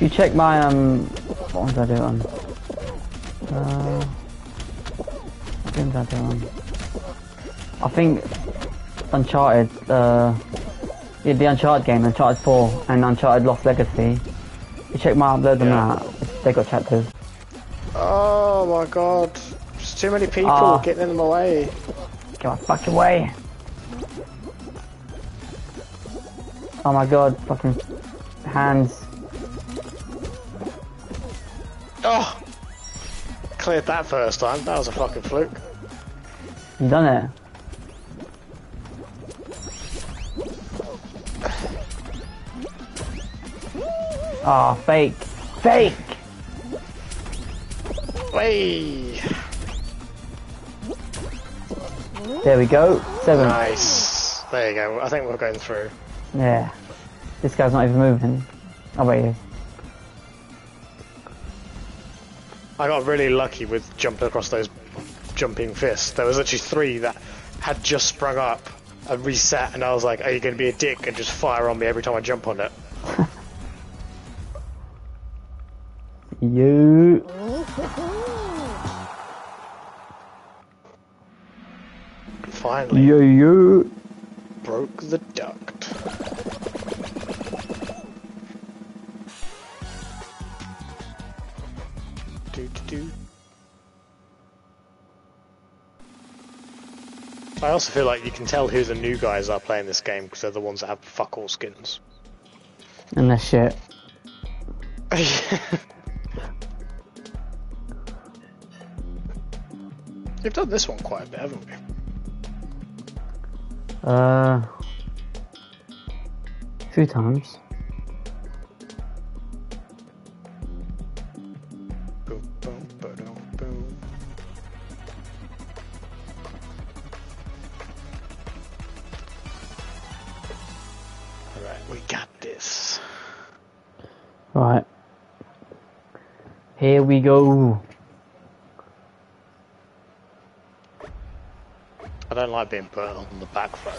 You check my um, what did I do it on? Uh, what game did I? I think Uncharted. Uh, yeah, the Uncharted game, Uncharted Four, and Uncharted Lost Legacy. You check my upload on Yeah. that. They got chapters. Oh my god, there's too many people Ah. getting in the way. Get my fucking way. Oh my god, fucking hands. Oh, cleared that first time. That was a fucking fluke. You done it. Ah, fake. Fake! Way. There we go. Seven. Nice. There you go. I think we're going through. Yeah. This guy's not even moving. Oh wait, he is. I got really lucky with jumping across those jumping fists. There was actually three that had just sprung up and reset, and I was like, "Are you going to be a dick and just fire on me every time I jump on it?" You. Finally, You. You. broke the duct. Do do. I also feel like you can tell who the new guys are playing this game because they're the ones that have fuck all skins. And that shit. You've done this one quite a bit, haven't we? Uh. Two times. Right. Here we go. I don't like being put on the back row.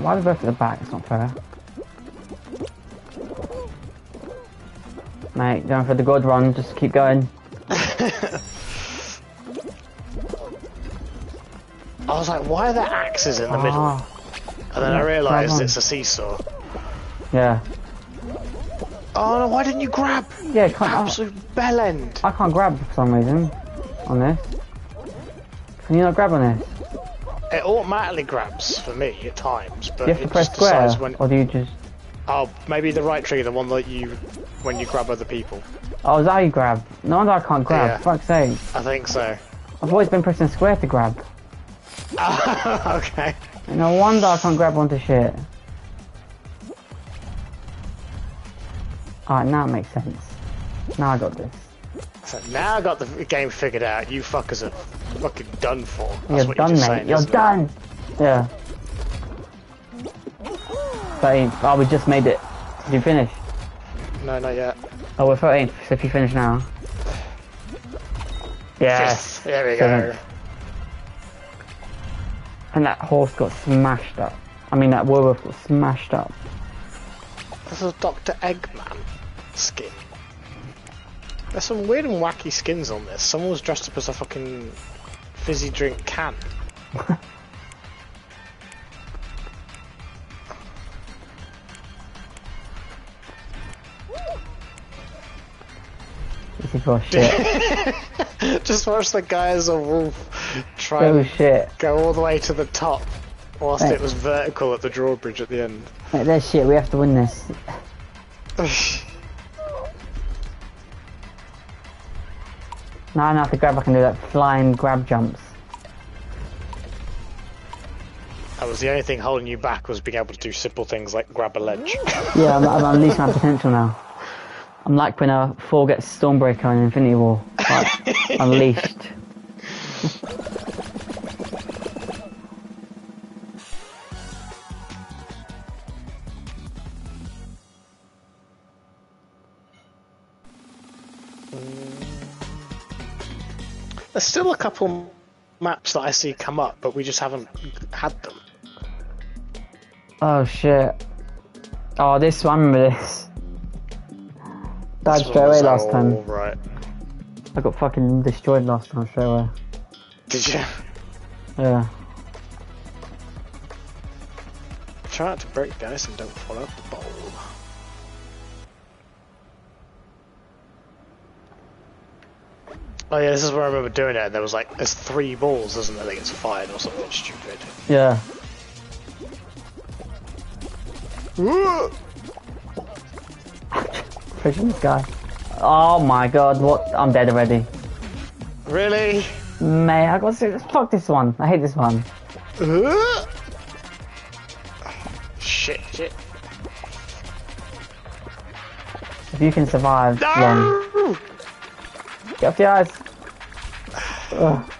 Why are we both at the back? It's not fair. Mate, going for the good run, just keep going. I was like, why are there axes in the middle? Ah, And then I realised it's a seesaw. yeah. Oh no, why didn't you grab? Yeah, can't, I, Absolute bell end. I can't grab for some reason on this. Can you not grab on this? It automatically grabs for me at times, but you have it to press just square, when. or do you just... Oh, maybe the right trigger, the one that you when you grab other people. Oh, is that how you grab? No wonder I can't grab, Yeah. fuck's sake. I think so. I've always been pressing square to grab. okay. No wonder I can't grab onto shit. Alright, now it makes sense. Now I got this. So now I got the game figured out. You fuckers are fucking done for. That's You're what done, you're mate. saying, You're isn't it? done. Yeah. Thirteenth. Oh, we just made it. Did you finish? No, not yet. Oh, we're thirteenth. So if you finish now. Yes. There we go. And that horse got smashed up. I mean, that werewolf got smashed up. This is Dr. Eggman skin. There's some weird and wacky skins on this. Someone was dressed up as a fucking fizzy drink can. Just watch the guy as a wolf try oh, shit. go all the way to the top whilst right. it was vertical at the drawbridge at the end. Right, there's shit, we have to win this. Now I know how to grab. I can do that flying grab jumps. That was the only thing holding you back was being able to do simple things like grab a ledge. Yeah, I'm, I'm unleashing my potential now. I'm like when a Thor gets Stormbreaker in Infinity War. Like, unleashed. There's still a couple maps that I see come up, but we just haven't had them. Oh shit. Oh, this one. Remember this? Died straight away last time. Alright. I got fucking destroyed last time straight away. Did you? Yeah. Try not to break the ice and don't fall out the bowl. Oh yeah, this is where I remember doing it, and there was like, there's three balls, isn't there, that gets fired or something stupid. Yeah. Pushing this guy. Oh my god, what? I'm dead already. Really? Mate, I got serious. Fuck this one. I hate this one. Shit, shit. If you can survive long, No! Get off the ice. Ugh.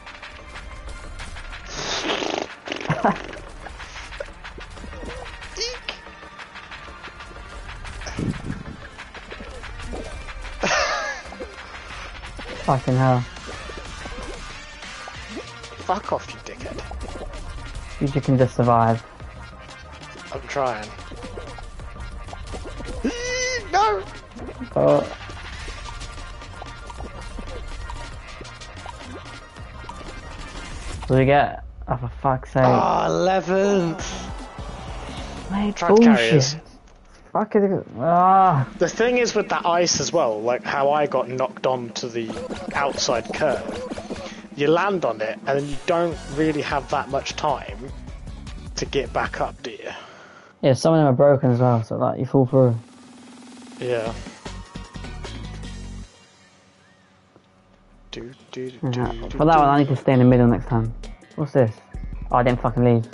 Fucking hell. Fuck off, you dickhead. You two can just survive. I'm trying. no! Oh. What do we get? Oh, for fuck's sake. Oh, 11th! Mate, to us. bullshit. Fuck it. Ah. The thing is with that ice as well, like how I got knocked onto the outside curve, you land on it and then you don't really have that much time to get back up, do you? Yeah, some of them are broken as well, so like you fall through. Yeah. Yeah. do, For that one, I need to stay in the middle next time. What's this? Oh, I didn't fucking leave.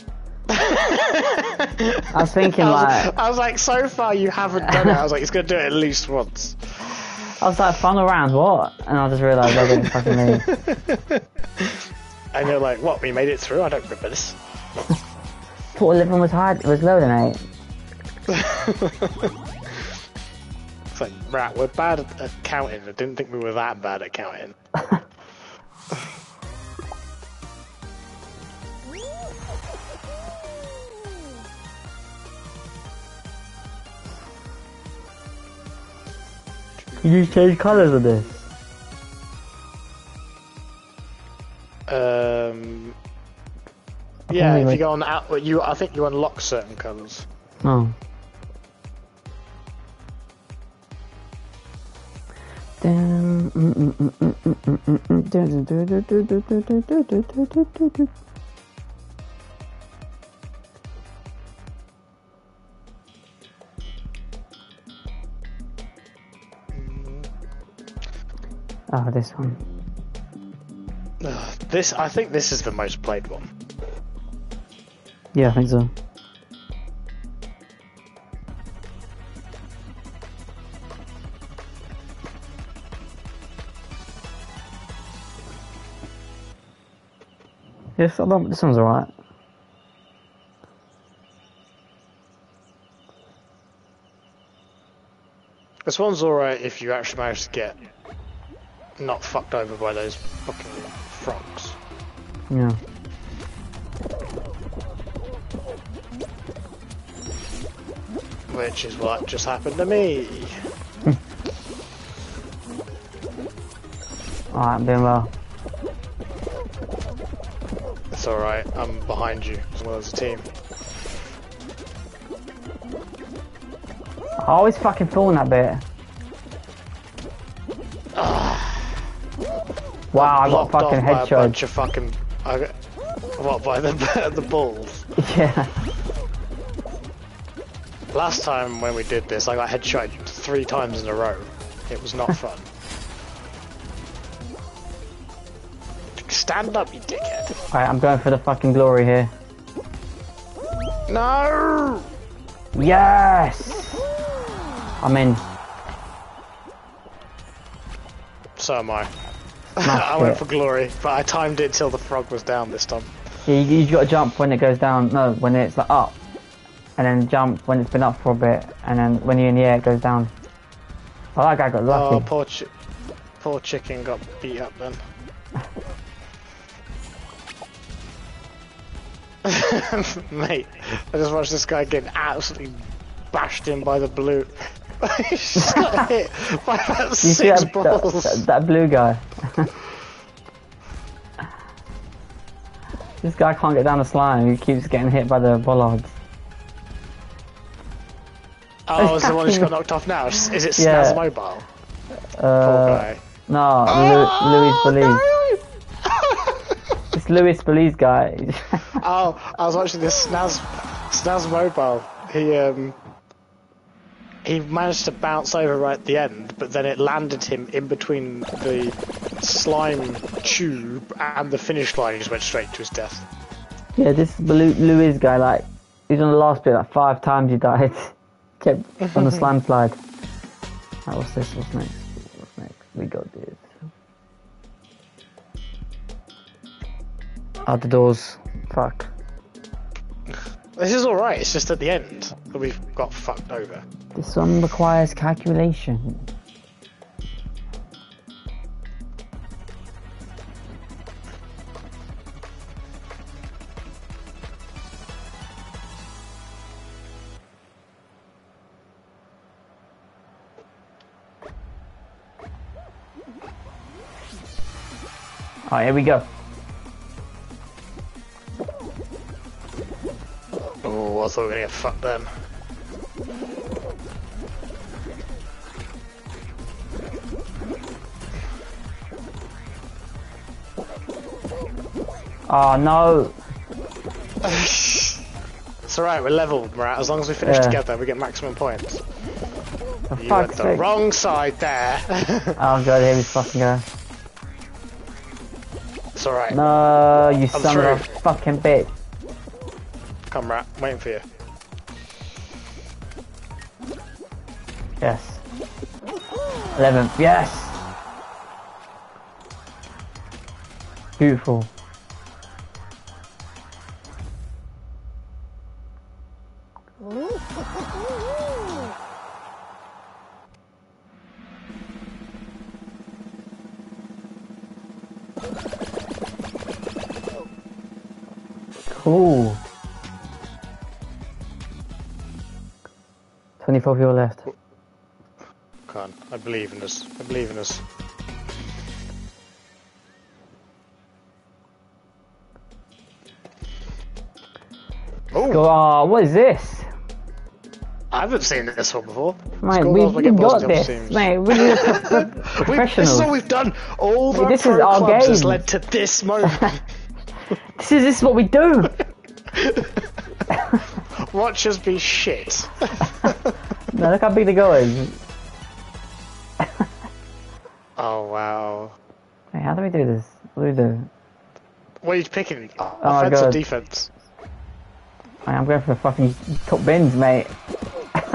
I was thinking I like, I was like, so far you haven't done it. I was like, he's gonna do it at least once. I was like, final round, what? And I just realised I didn't fucking leave. And you're like, what? We made it through? I don't remember this. Thought eleven was high, was lower than eight. It's like, right, we're bad at, at counting. I didn't think we were that bad at counting. you change colours of this? Um, yeah, if you go on out, you I think you unlock certain colours. Oh. Dun, Oh, this one. Ugh, this I think this is the most played one. Yeah, I think so. Yes, I this one's alright. This one's alright if you actually manage to get not fucked over by those fucking frogs. Yeah. Which is what just happened to me. Alright, I'm doing well. It's alright, I'm behind you as well as a team. I always fucking fall in that bit. Wow, I got blocked off fucking by a bunch of fucking. I got, what by the the balls? Yeah. Last time when we did this, I got headshot three times in a row. It was not fun. Stand up, you dickhead. Alright, I'm going for the fucking glory here. No! Yes! I'm in. So am I. I went for glory, but I timed it till the frog was down this time. Yeah, you, you gotta jump when it goes down. No, when it's like up. And then jump when it's been up for a bit. And then when you're in the air, it goes down. Oh, that guy got lucky. Oh, poor, chi- poor chicken got beat up then. Mate, I just watched this guy get absolutely bashed in by the blue. He just got hit by about you see that, balls. that, that, that blue guy? this guy can't get down the slime. He keeps getting hit by the bollards. oh, is the one who's got knocked off now? Is it Snaz Yeah. Mobile? Poor Uh, guy. no, Lu- Luis Belize. It's Luis Belize guy. Oh, I was watching this Snaz, Snaz Mobile. He um, he managed to bounce over right at the end, but then it landed him in between the slime tube and the finish line. He just went straight to his death. yeah, this Luis guy, like, he's on the last bit, like, five times he died. Kept on the slime slide. Right, what's this? What's next? What's next? We got this. Out the doors. Fuck. This is all right. It's just at the end that we've got fucked over. This one requires calculation. Alright, here we go. Oh, I thought we were gonna get fucked then. Oh no! It's alright. We're level, Murat. As long as we finish Yeah. together, we get maximum points. For You went the sake. wrong side there. Oh god, here we fucking go. it's alright. No, you son through. of a fucking bitch. Come, Rat. Waiting for you. Yes. 11th, yes! Beautiful. Believe in us. I believe in us. Oh, oh, what is this? I haven't seen this one before. Mate, we've, we got this, teams. mate. We're just pro- We, this is all we've done. All the this is our clubs has game. led to this moment. This is this is what we do. Watch us be shit. no, look how big the goal is. Hey, how do we do this? What do we do? What are you picking? Oh my Offense or defense? I'm going for the fucking top bins, mate.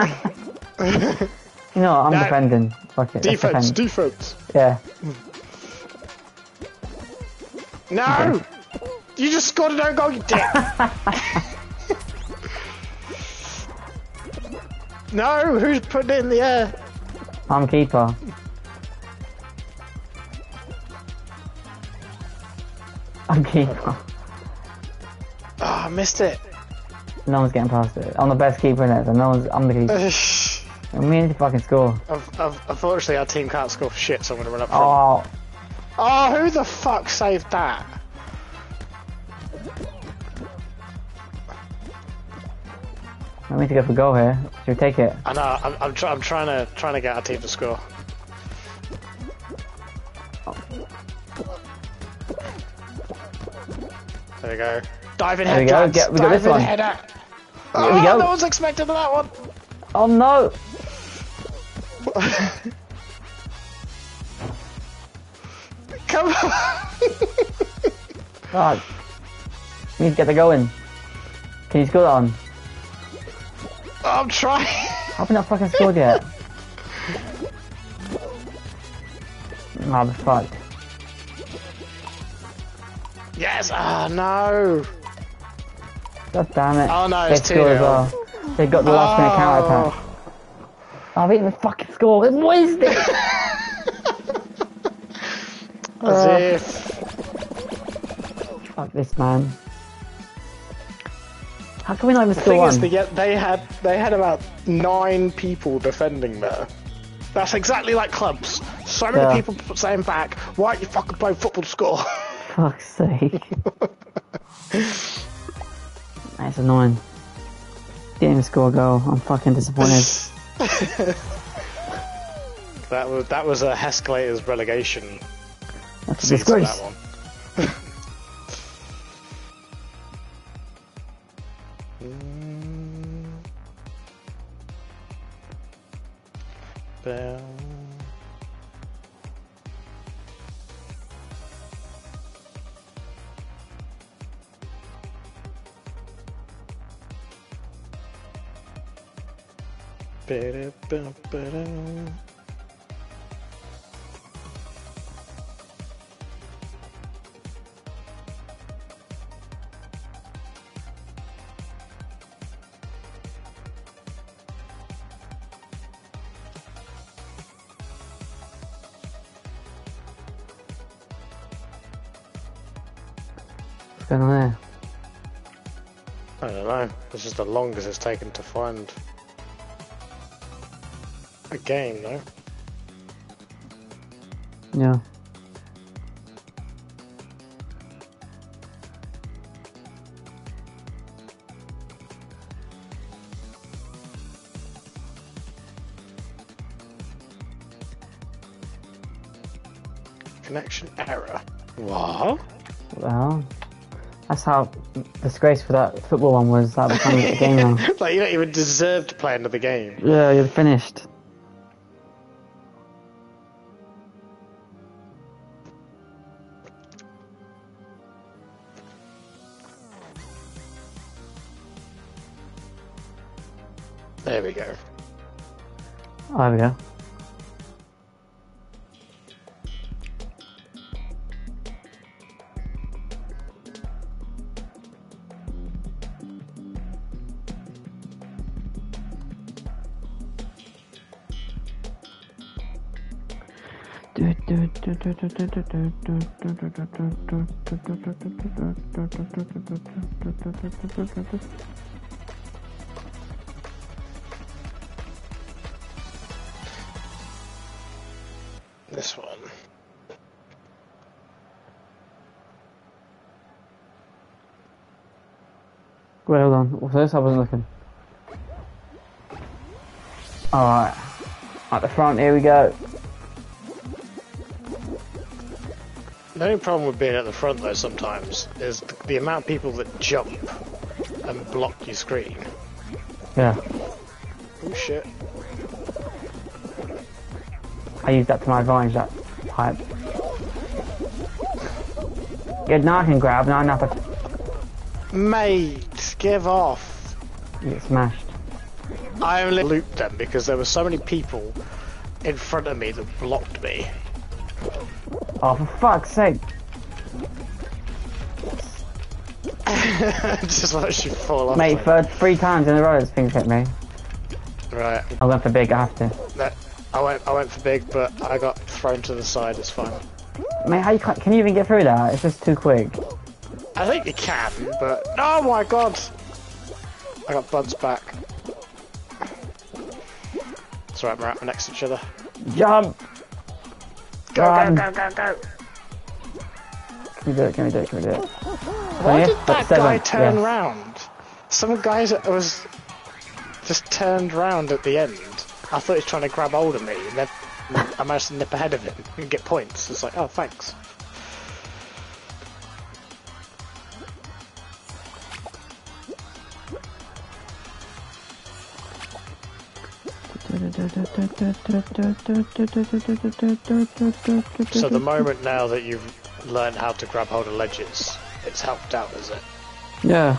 you know what? I'm No. defending. Fuck it. Defense, defense. yeah. No! You just scored an own goal, you dick! no! Who's putting it in the air? I'm keeper. I'm. Oh, ah, I missed it. No one's getting past it. I'm the best keeper in it, so no one's. I'm the keeper. And we need to fucking score. I've, I've, unfortunately, our team can't score for shit, so I'm gonna run up front. Oh, Oh, who the fuck saved that? I need to go for goal here. Should we take it? I know. I'm, I'm, try, I'm trying to trying to get our team to score. There we go. Diving There head, we go, get- we got this one. header. Here we Oh, go. No one's expecting that one. Oh no! Come on. God. We need to get the going. Can you score that on? I'm trying. How have we not fucking scored yet? Ah, oh, we're fucked. Yes. Ah, no. God damn it. Oh, no, it's scored as 2-0. well. They got the last minute counter attack. Oh. I've eaten the fucking score. It's wasted. As Uh. if. Fuck this man. How can we not even The score thing one? is, they, get, they had they had about nine people defending there. That's exactly like clubs. So many Yeah. people saying back, "Why don't you fucking play football to score?" Fuck's sake. That's annoying. Didn't even score a goal. I'm fucking disappointed. that was that was a Hescalator's relegation That's a season. disgrace. That one. This is the longest it's taken to find a game, though. Yeah. Connection error. What? What the hell? That's how disgraceful that football one was. That was trying to get a game now. like you don't even deserve to play another game. Yeah, you're finished. This one. Wait, hold on. What's this? I wasn't looking. Alright. At the front, here we go. The only problem with being at the front, though, sometimes is the, the amount of people that jump and block your screen. Yeah. Oh shit! I used that to my advantage, that pipe. Good, now I can grab, now I have to Mate, give off! get smashed. I only looped them because there were so many people in front of me that blocked me. Oh, for fuck's sake. Just watch you fall off. Mate, for three times in a row this thing's hit me. Right. I went for big, after. No, I went. I went for big, but I got thrown to the side. It's fine. Mate, how you can, can you even get through that? It's just too quick. I think you can, but oh my god! I got buds back. It's right, we're, we're next to each other. Jump! Go, Run. go, go, go, go! Can we do it? Can we do it? Can we do it? Why yeah, did that's that guy turn yeah. round? Some guy was just turned round at the end. I thought he was trying to grab hold of me, and then I managed to nip ahead of him and get points. It's like, oh, thanks. So the moment now that you've learned how to grab hold of ledges, it's helped out, is it? Yeah.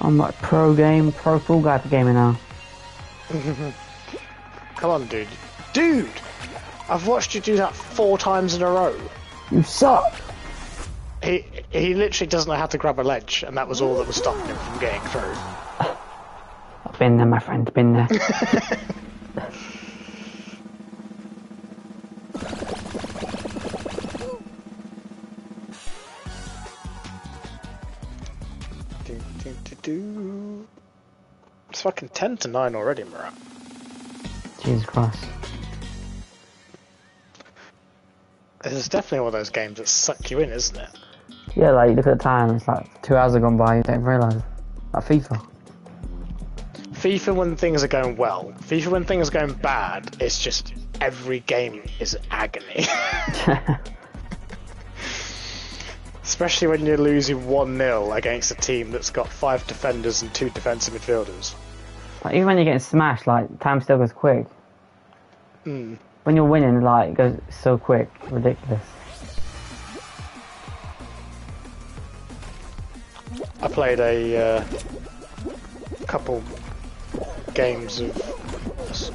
I'm like pro game, pro Fall Guy for gaming now. Come on, dude. Dude! I've watched you do that four times in a row. You suck! He he literally doesn't know how to grab a ledge, and that was all that was stopping him from getting through. I've been there, my friend, been there. Do, do, do, do. It's fucking 10 to 9 already, Murat. Jesus Christ. This is definitely one of those games that suck you in, isn't it? Yeah, like, look at the time, it's like two hours have gone by, you don't realise. Like FIFA. FIFA when things are going well. FIFA when things are going bad, it's just every game is agony. Especially when you're losing 1 0 against a team that's got five defenders and two defensive midfielders. like, even when you're getting smashed, like, time still goes quick. Mm. When you're winning, like, it goes so quick, ridiculous. I played a uh, couple games of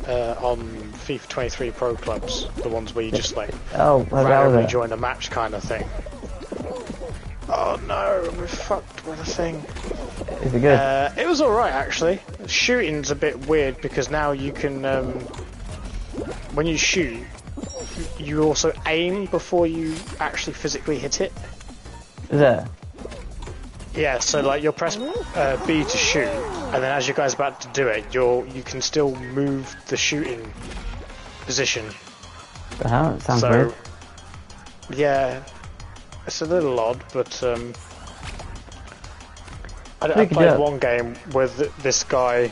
uh, on FIFA 23 Pro Clubs, the ones where you just like Oh, randomly join a match kind of thing. Oh no, we're fucked with a thing. Is it good? Uh, it was alright actually. Shooting's a bit weird because now you can, um, when you shoot, you also aim before you actually physically hit it. Is it? Yeah, so like you'll press uh, B to shoot, and then as you guys about to do it, you'll you can still move the shooting position. The hell? Sounds so weird. yeah, it's a little odd, but um, I, I played one game with this guy.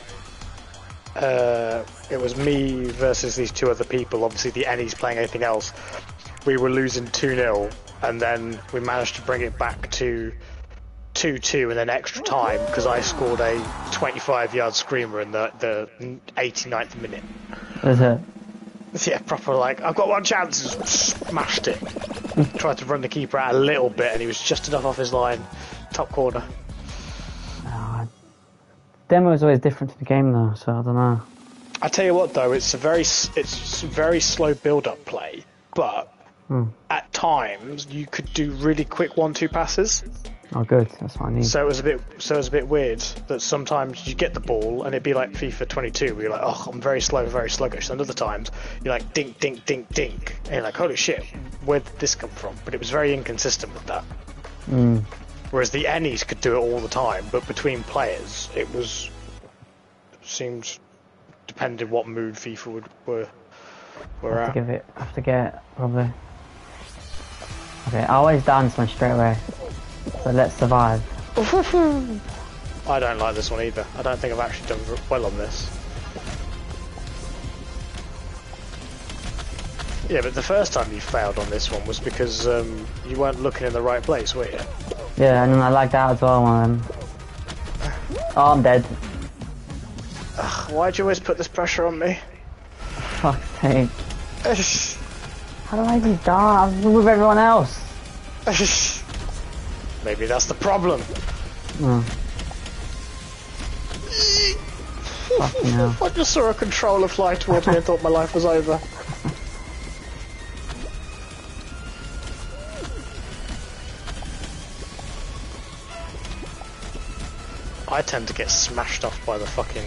Uh, it was me versus these two other people. Obviously, the Ennies playing anything else. We were losing two 0 and then we managed to bring it back to two two, and then extra time because I scored a 25 yard screamer in the the 89th minute. Is it? Yeah, proper like I've got one chance. Smashed it. Tried to run the keeper out a little bit, and he was just enough off his line, top corner. Oh, demo is always different to the game though, so I don't know. I tell you what, though, it's a very s- it's very slow build up play, but Hmm. at times you could do really quick one two passes. Oh, good. That's what I need. So it was a bit so it was a bit weird that sometimes you get the ball and it'd be like FIFA 22 where you're like, oh, I'm very slow, very sluggish. And other times you're like, dink, dink, dink, dink, and you're like, holy shit, where did this come from? But it was very inconsistent with that. Mm. Whereas the Ennies could do it all the time, but between players, it was seemed depended what mood FIFA would were were I have at. to give it. I have to get probably. Okay, I always dance one straight away. So let's survive. I don't like this one either. I don't think I've actually done well on this. Yeah, but the first time you failed on this one was because um, you weren't looking in the right place, were you? Yeah, and then I like that as well. Um, oh, I'm dead. Why'd you always put this pressure on me? Fuck's sake. How do I even die? I'm with everyone else. Maybe that's the problem. Hmm. Hell. I just saw a controller fly towards me and thought my life was over. I tend to get smashed off by the fucking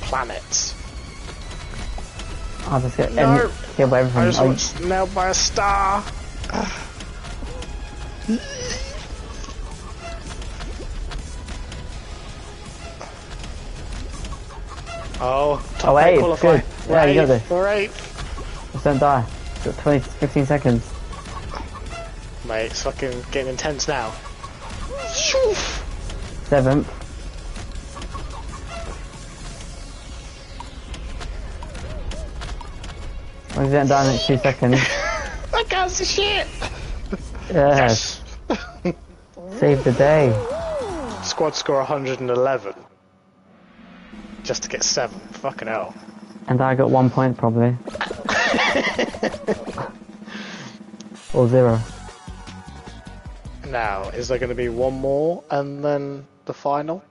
planets. I'll just get No. killed by everything. I just got nailed by a star. Oh, top Oh, eight eight, good. Yeah, you got Eight, this. We're eight. just don't die. Got 20, 15 seconds. Mate, it's fucking getting intense now. Seventh. We're getting down in two seconds. That guy's the shit. Yes. Save the day. Squad score 111. Just to get seven. Fucking hell. And I got one point probably. or zero. Now, is there going to be one more and then the final?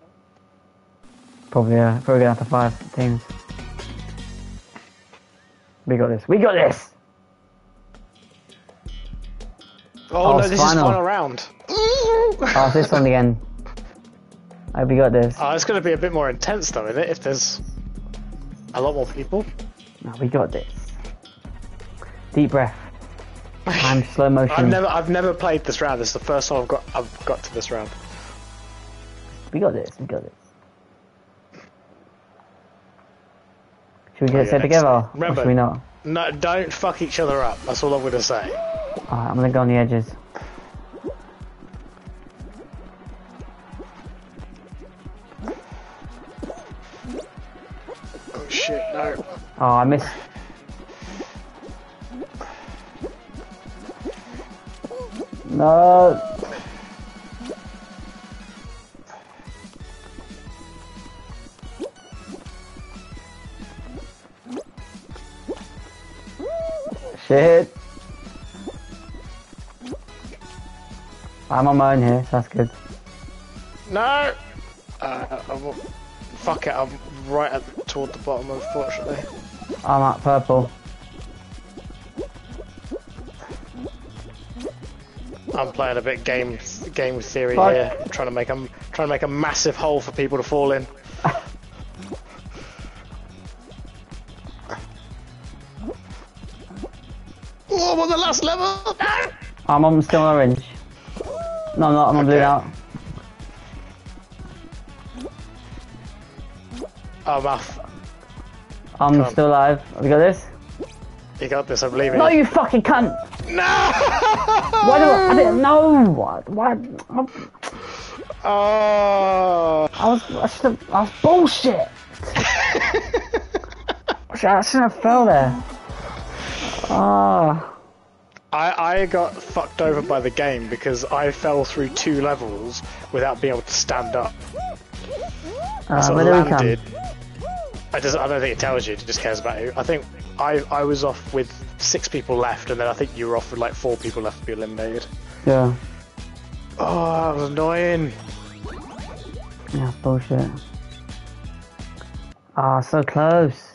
Probably, yeah. Probably gonna have to five teams. We got this. We got this! Oh, Oh, no, this final. is final round. Oh, it's this one again. I hope we got this. Oh, it's going to be a bit more intense though, isn't it? If there's a lot more people. No, we got this. Deep breath. And slow motion. I've never, I've never played this round. This is the first time I've got, I've got to this round. We got this. We got this. Should we Oh, get yeah, set next together? time. Or Remember- should we not? No, don't fuck each other up. That's all I'm going to say. Alright, I'm gonna go on the edges. Oh, I missed. No. Shit. I'm on my own here, so that's good. No! Uh, fuck it, I'm right at, toward the bottom, unfortunately. I'm at purple. I'm playing a bit game game theory here, trying to make a trying to make a massive hole for people to fall in. oh, I'm on the last level! I'm on still orange. No, I'm not. I'm on blue Okay. now. I'm off. I'm Come still alive. Have you got this? You got this, I believe in No, you. you fucking cunt! No! Why do I, I didn't know? What? Why? I, Oh! I was. I should have. I was bullshit. I should- have fell there. Ah. I, I got fucked over by the game because I fell through two levels without being able to stand up. Uh, So where I we come? landed. I, just, I don't think it tells you, it just cares about you. I think I, I was off with six people left, and then I think you were off with like four people left to be eliminated. Yeah. Oh, that was annoying. Yeah, bullshit. Ah, so close.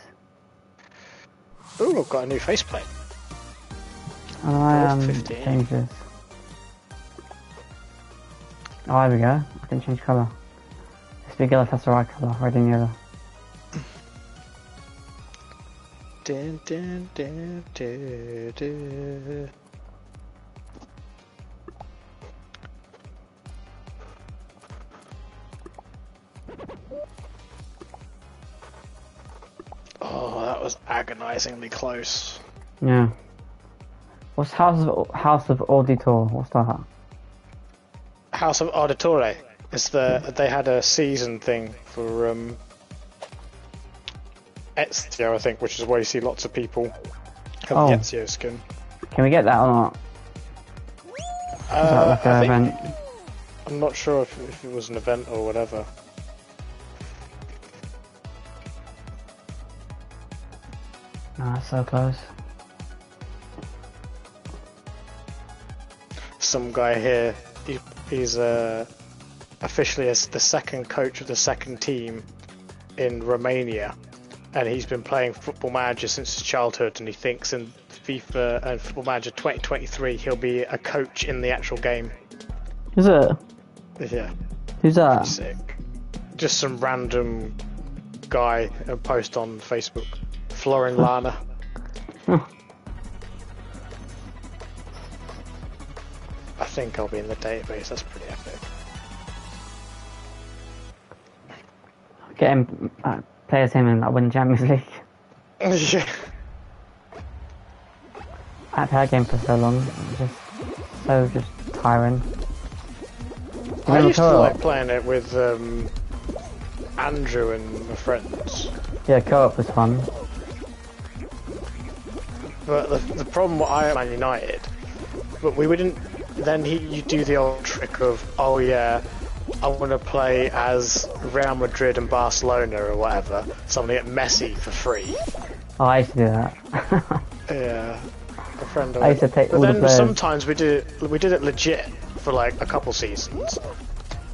Ooh, I've got a new faceplate. And I Oh, um change this. Oh, there we go. I can change colour. Let's be good that's the right colour, red and yellow. Dun, dun, dun. Oh, that was agonizingly close. Yeah. What's House of House of Auditore? What's that? House of Auditore. It's the they had a season thing for um Ezio, I think, which is where you see lots of people have Oh. the Ezio skin. Can we get that or not? Is that Uh, like I an think, event? I'm not sure if, if it was an event or whatever. No, that's so close. Some guy here, he, he's uh, officially as the second coach of the second team in Romania, and he's been playing Football Manager since his childhood, and he thinks in FIFA and Football Manager 2023 he'll be a coach in the actual game. Is it? Yeah. Who's that? Sick. Just some random guy a post on Facebook. Florin Lana. I think I'll be in the database. That's pretty epic. Get him, uh, play as him in that win Champions League. yeah. I've had that game for so long. Just so just tiring. I Remember used to co-op? like playing it with um, Andrew and my friends. Yeah, co-op was fun. But the, the problem with I Man United, but we wouldn't. Then he, you do the old trick of, oh yeah, I want to play as Real Madrid and Barcelona or whatever, so I'm gonna get Messi for free. Oh, I used to do that. Yeah, a friend of I used to take But all the then players. sometimes we did it, we did it legit for like a couple seasons,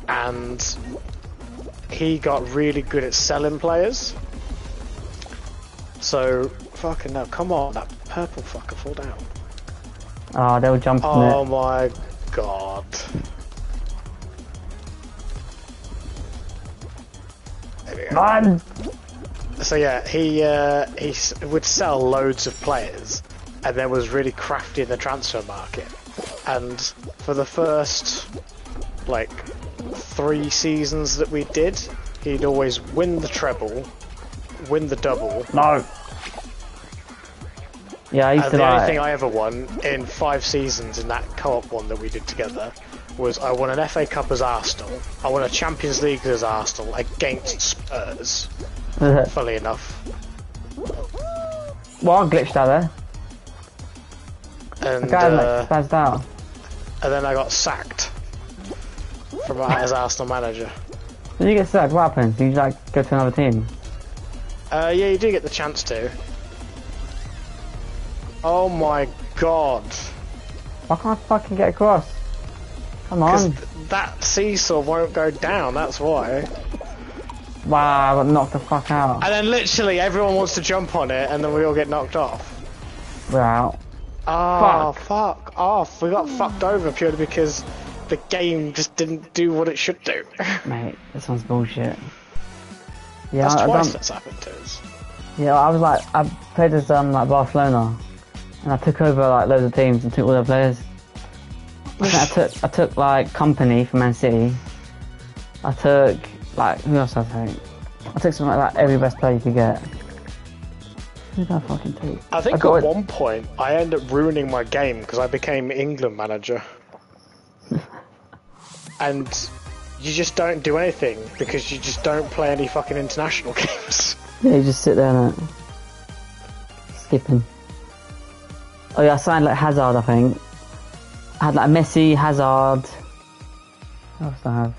and he got really good at selling players. So fucking no, come on, that purple fucker fall down. oh, they were jumping Oh my god. Man! So yeah, he uh, he would sell loads of players, and then was really crafty in the transfer market. And for the first like three seasons that we did, he'd always win the treble, win the double, No! Yeah, I used and to the only thing I ever won in five seasons in that co-op one that we did together was I won an FA Cup as Arsenal, I won a Champions League as Arsenal against Spurs. Funnily enough, well, I glitched out there. and The guy uh, like spazzed out. and then I got sacked from as Arsenal manager. Did you get sacked? What happens? Do you like go to another team? Uh, yeah, you do get the chance to. Oh my god! Why can't I fucking get across? Come Because on. that seesaw won't go down. That's why. Wow, I got knocked the fuck out. And then literally everyone wants to jump on it, and then we all get knocked off. We're out. Oh, fuck off. We got fucked over purely because the game just didn't do what it should do. Mate, this one's bullshit. Yeah, That's I, I twice done, that's happened to us. yeah, I was like, I played as um like Barcelona, and I took over like loads of teams and took all their players. I, took I took like Kompany from Man City. I took like who else I think? I took something like that every best player you could get. Who did I fucking take? I think got at it. one point I ended up ruining my game because I became England manager. and you just don't do anything because you just don't play any fucking international games. Yeah, you just sit there and uh, skipping. Oh yeah, I signed like Hazard, I think. I had like Messi, Hazard. What else I have?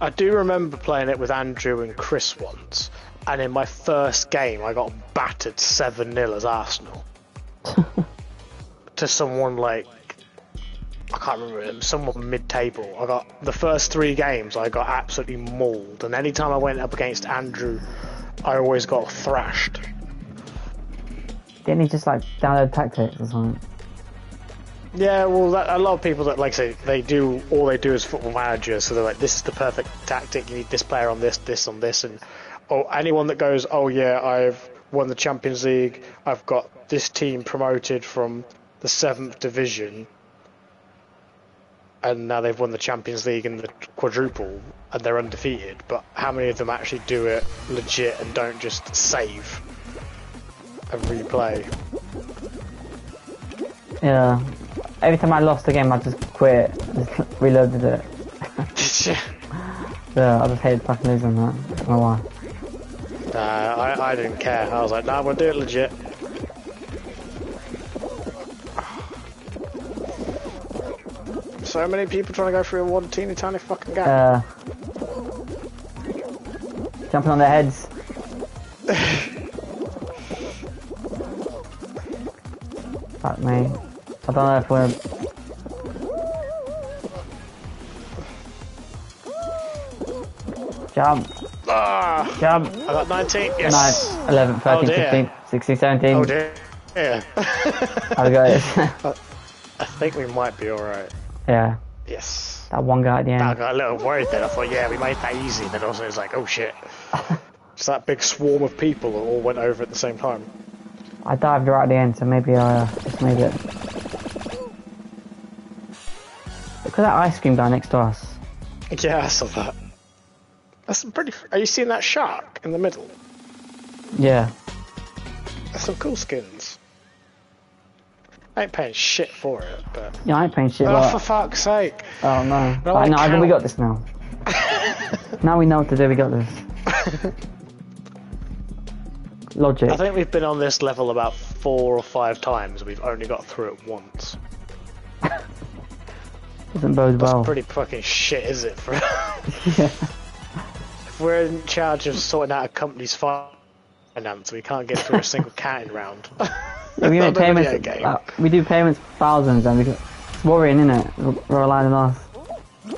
I do remember playing it with Andrew and Chris once, and in my first game I got battered 7 0 as Arsenal. to someone like. I can't remember him, someone mid table. I got the first three games I got absolutely mauled, and anytime I went up against Andrew, I always got thrashed. Didn't he just like download tactics or something? Yeah, well, that, a lot of people that like say they do all they do is football manager, so they're like, this is the perfect tactic. You need this player on this, this on this, and oh, anyone that goes, oh yeah, I've won the Champions League, I've got this team promoted from the seventh division, and now they've won the Champions League and the quadruple, and they're undefeated. But how many of them actually do it legit and don't just save and replay? Yeah. Every time I lost a game, I just quit, just reloaded it. Yeah, I just hated fucking losing that. I don't know why. Nah, I, I didn't care. I was like, nah, we'll do it legit. So many people trying to go through a one teeny tiny fucking gap. Uh, jumping on their heads. Fuck me. I don't know if we're. Jump, ah, jump. I got 19. Yes. 9, 11, 13, dear. 15, 16, 17. Oh dear. Yeah. I've got it. I think we might be alright. yeah, Yes. that one guy at the end. I got a little worried then. I thought, yeah, we made that easy. Then also it's like, oh shit. It's that big swarm of people that all went over at the same time. I dived right at the end, so maybe I uh, just made it. Look at that ice cream guy next to us. Yeah, I saw that. That's some pretty. Are you seeing that shark in the middle? Yeah. That's some cool skins. I ain't paying shit for it, but. Yeah, I ain't paying shit. Oh, for fuck's sake! Oh no. No, I no, I- we got this now. now we know what to do, we got this. Logic. I think we've been on this level about four or five times. We've only got through it once. Doesn't bode well. Pretty fucking shit, is it? For yeah. if we're in charge of sorting out a company's finance, we can't get through a single counting round. Yeah, we make payments. uh, we do payments thousands, and we get, it's worrying, isn't it? We're relying on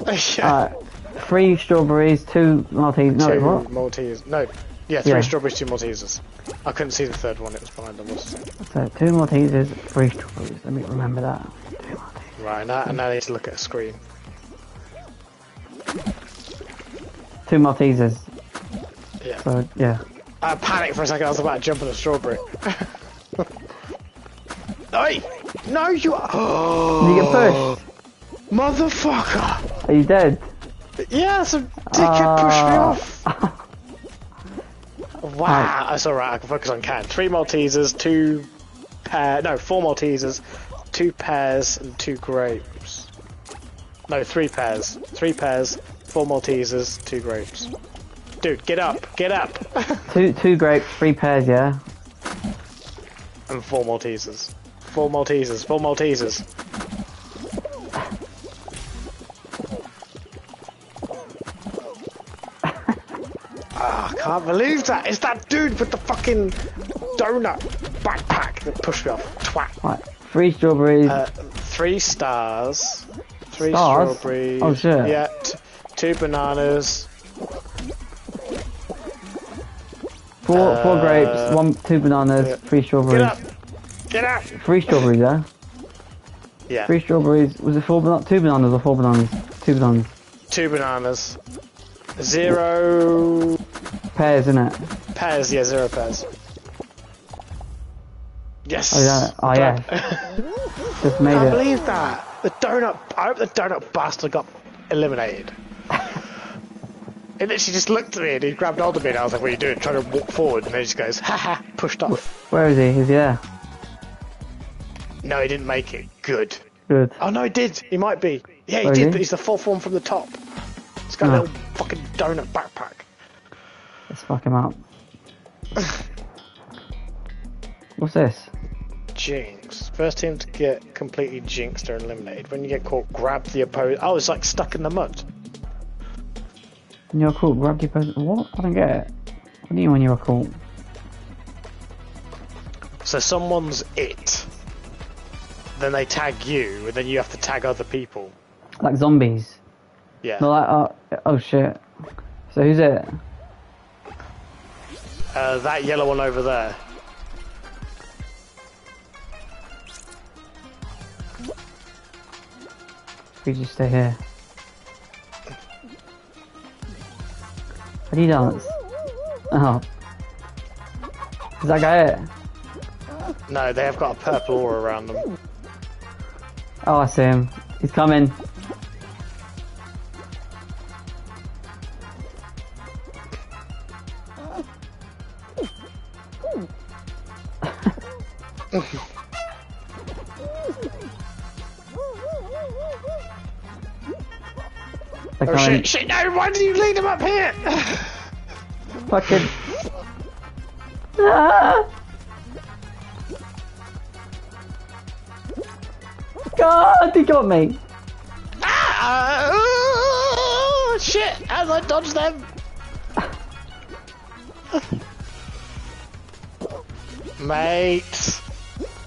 us. yeah. Uh, three strawberries, two Maltese. No, two what? Maltesers. No, yeah, three Yeah. strawberries, two Maltesers. I couldn't see the third one; it was behind them. Was So two Maltesers, three strawberries. Let me remember that. Right now, and now I need to look at a screen. Two Maltesers. Yeah. So yeah. I panicked for a second. I was about to jump on a strawberry. Hey! No, you. Did you get pushed? Motherfucker! Are you dead? Yeah, some dickhead pushed me Ah. off. Wow, that's alright. I can focus on can. Three Maltesers, two pear. No, four Maltesers, two pears, and two grapes. No, three pears. Three pears, four Maltesers, two grapes. Dude, get up! Get up! Two two grapes, three pears, Yeah. and four Maltesers. Four Maltesers. Four Maltesers. Ah, I can't believe that. It's that dude with the fucking donut backpack that pushed me off. Twat. Right. Three strawberries. Uh, three stars. Three Stars? strawberries. Oh, shit. Yeah. T- two bananas. four four uh, grapes, one two bananas, yeah. three Get strawberries. up! Get up! Three strawberries. Yeah. Yeah. Three strawberries. Was it four bananas? Two bananas or four bananas? Two bananas. Two bananas. Zero Pears, isn't it? Pears, yeah, zero pears. Yes. Oh, yeah. Oh, Done. Just made Can't it. believe that. The donut. I hope the donut bastard got eliminated. He literally just looked at me and he grabbed hold of me and I was like, "What are you doing?" Trying to walk forward and then he just goes, "Ha ha!" Pushed off. Where is he? Is he there? No, he didn't make it. Good. Good. Oh no, he did. He might be. Yeah, he Oh, did. But he's the fourth one from the top. He's got Oh. a little fucking donut backpack. Let's fuck him up. What's this? Jinx. First team to get completely jinxed are eliminated. When you get caught, grab the opponent. Oh, it's like stuck in the mud. When you're caught, grab your opponent. What? I don't get it. What do you mean when you're caught? So someone's it. Then they tag you, and then you have to tag other people. Like zombies. Yeah. Not like, oh, oh shit. So who's it? Uh, that yellow one over there. We just stay here. How do you dance? Oh. Is that guy it? No, they have got a purple aura around them. Oh, I see him. He's coming. Shit, no, why did you lead them up here? Fucking. Ah! God, he got me. ah, oh, shit, did I dodge them? Mate,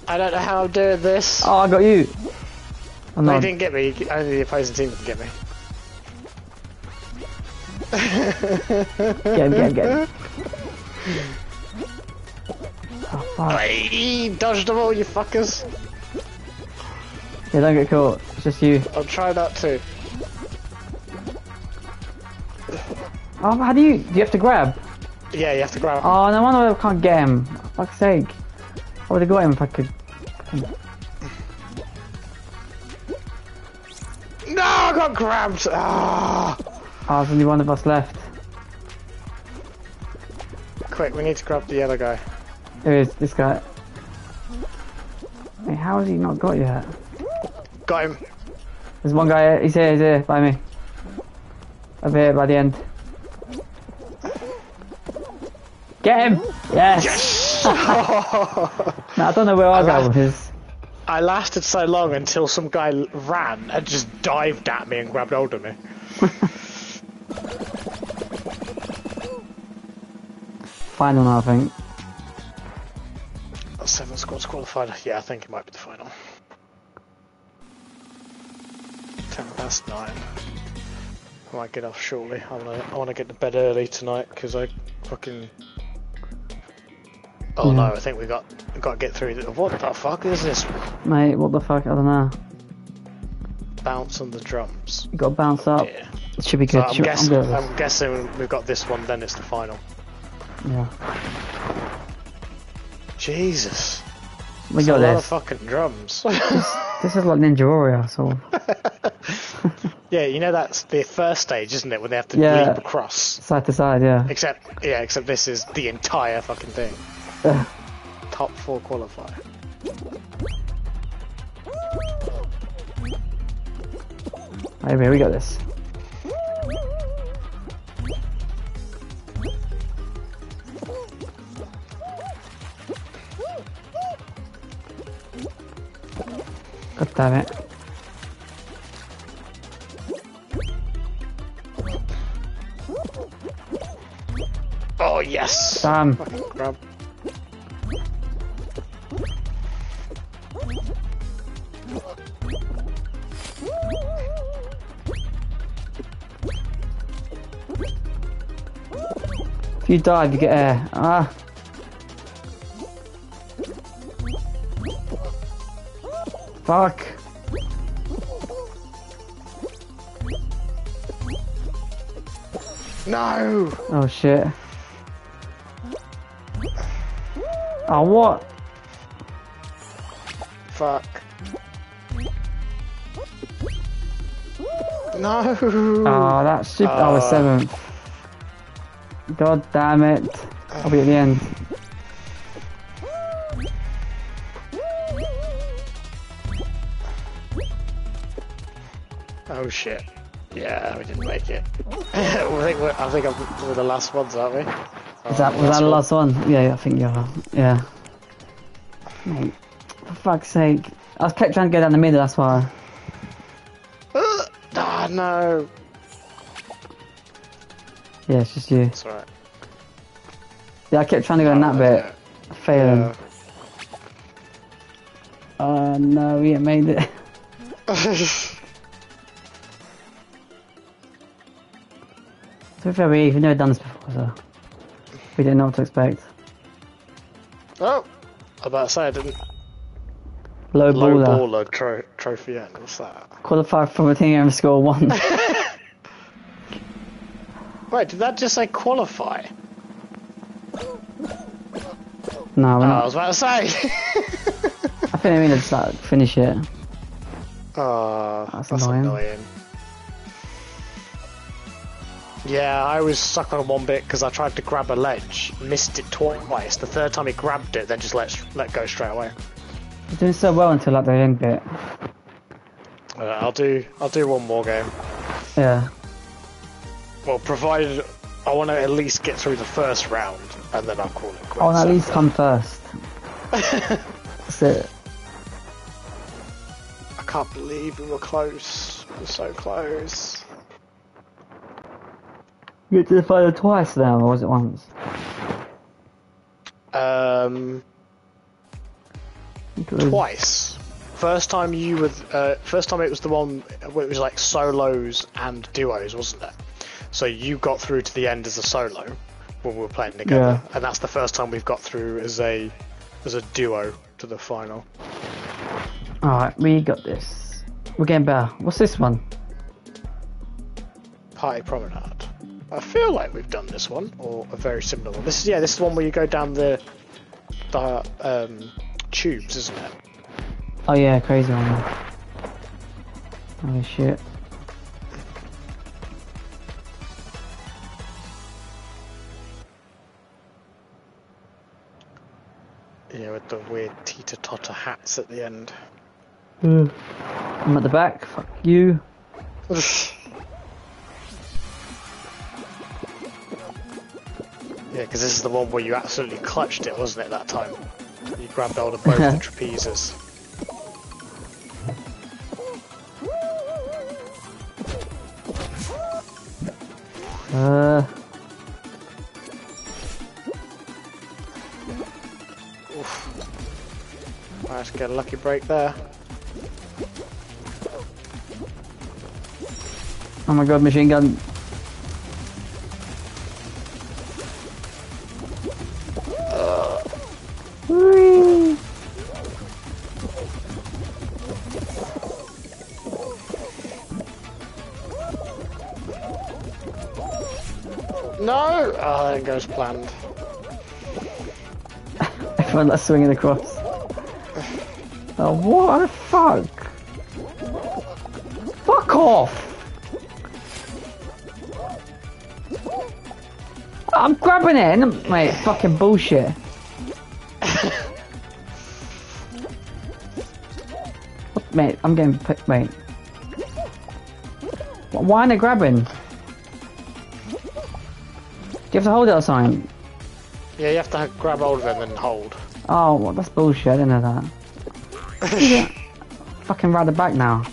I don't know how I'm doing this. Oh, I got you. I'm They didn't get me, only the opposing team can get me. Get him, get him, get him. Oh, fuck. Hey, dodged them all, you fuckers. Yeah, don't get caught. It's just you. I'll try not to. Oh, how do you? Do you have to grab? Yeah, you have to grab. Oh, no wonder I can't get him. For fuck's sake. I would have got him if I could. No, I got grabbed. Ah. Oh, there's only one of us left. Quick, we need to grab the other guy. There is this guy. Wait, how has he not got yet? Got him. There's one guy. He's here. He's here by me. Over here by the end. Get him! Yes. Yes! No, I don't know where our guy was. I lasted so long until some guy ran and just dived at me and grabbed hold of me. Final now, I think. Seven squads qualified. Yeah, I think it might be the final. Ten past nine. I might get off shortly. I wanna, I wanna get to bed early tonight because I fucking. Oh no! I think we got we got to get through. The, what the fuck is this? Mate, what the fuck? I don't know. Bounce on the drums. You gotta bounce up. Yeah. It should be So good. I'm Should- guessing. I'm guessing we've got this one. Then it's the final. Yeah. Jesus. We got a lot of this. fucking drums. This is like Ninja Warrior, so. yeah, you know that's the first stage, isn't it? When they have to Yeah. leap across. Side to side, yeah. Except, yeah, except this is the entire fucking thing. Top four qualifier. Maybe we got this. Damn it. Oh yes. Damn. Fucking grab. If you dive, you get air. Ah. Fuck. No. Oh shit. Oh what? Fuck. No. Oh that's stupid. I was Uh. seventh. God damn it. I'll be at the end. Last ones, aren't we? Is that was that the last one? Yeah, yeah, I think you are. Yeah. Mate, for fuck's sake. I was kept trying to go down the middle, that's why. Ah no. Yeah, it's just you. It's alright. Yeah, I kept trying to go in that bit. Failing. Oh no, we ain't made it. To be fair, we even never done this before, so we didn't know what to expect. oh, about to say I didn't. Low, Low baller. baller tro- trophy end. What's that? Qualified from a team and score one. Wait, did that just say qualify? no, Oh, I was about to say. I think I mean to like finish it. oh, That's that's, annoying. annoying. Yeah, I was stuck on one bit because I tried to grab a ledge, missed it twice. The third time he grabbed it, then just let let go straight away. You're doing so well until like the end bit. Uh, I'll do I'll do one more game. Yeah. Well, provided I want to at least get through the first round, and then I'll call it quits. Oh, and at least come first. That's it. I can't believe we were close. We were so close. You get to the final twice now, or was it once? Um, I think it was- twice. First time you were, uh, first time it was the one where it was like solos and duos, wasn't it? So you got through to the end as a solo when we were playing together, and that's the first time we've got through as a as a duo to the final. Alright, we got this. We're getting better. What's this one? Party Promenade. I feel like we've done this one or a very similar one. This is yeah, this is the one where you go down the the um, tubes, isn't it? Oh yeah, crazy one. Holy shit. Yeah, with the weird teeter totter hats at the end. I'm at the back. Fuck you. Yeah, because this is the one where you absolutely clutched it, wasn't it, that time? You grabbed hold of both the trapezes. Uh. Oof. Just get a lucky break there. Oh my god, machine gun Goes planned. Everyone that's swinging across. Oh, what the fuck? Fuck off! I'm grabbing it, and mate, fucking bullshit. What- mate, I'm getting put, mate. Why aren't they grabbing? Do you have to hold it or something? Yeah, you have to grab hold of him and hold. Oh, well, that's bullshit. I didn't know that. Fucking ride the back now.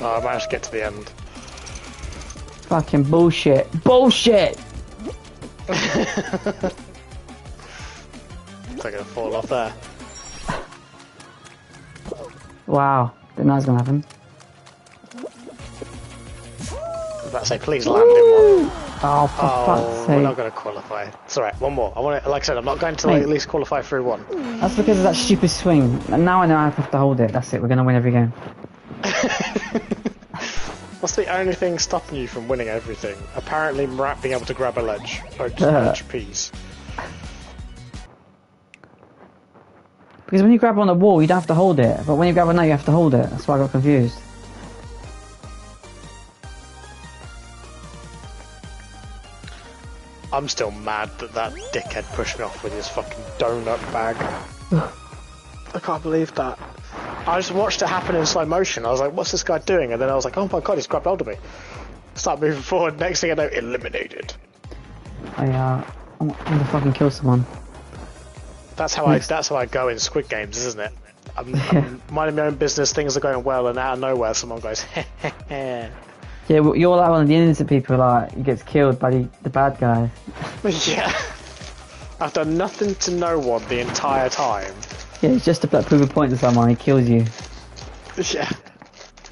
Oh, I managed to get to the end. Fucking bullshit. Bullshit! They're gonna fall off there. Wow. Didn't know that was gonna happen. I was about to say, please land in one. Oh, for Oh, fuck's we're not going to qualify. It's alright, one more. I want to, like I said, I'm not going to like, at least qualify through one. That's because of that stupid swing. And now I know I have to hold it. That's it. We're gonna win every game. What's the only thing stopping you from winning everything? Apparently, Murat being able to grab a ledge. Uh. ledge piece. Because when you grab on the wall, you don't have to hold it. But when you grab a nut, you have to hold it. That's why I got confused. I'm still mad that that dickhead pushed me off with his fucking donut bag. I can't believe that. I just watched it happen in slow motion. I was like, what's this guy doing? And then I was like, oh my god, he's grabbed hold of me. Start moving forward. Next thing I know, eliminated. I, uh, I'm, I'm gonna fucking kill someone. That's how I. That's how I go in Squid Games, isn't it? I'm, I'm minding my own business. Things are going well, and out of nowhere, someone goes, Yeah, well, you're like one of the innocent people, like, who gets killed by the, the bad guy. yeah. I've done nothing to no one the entire time. Yeah, it's just to like, prove a point to someone, he kills you. Yeah.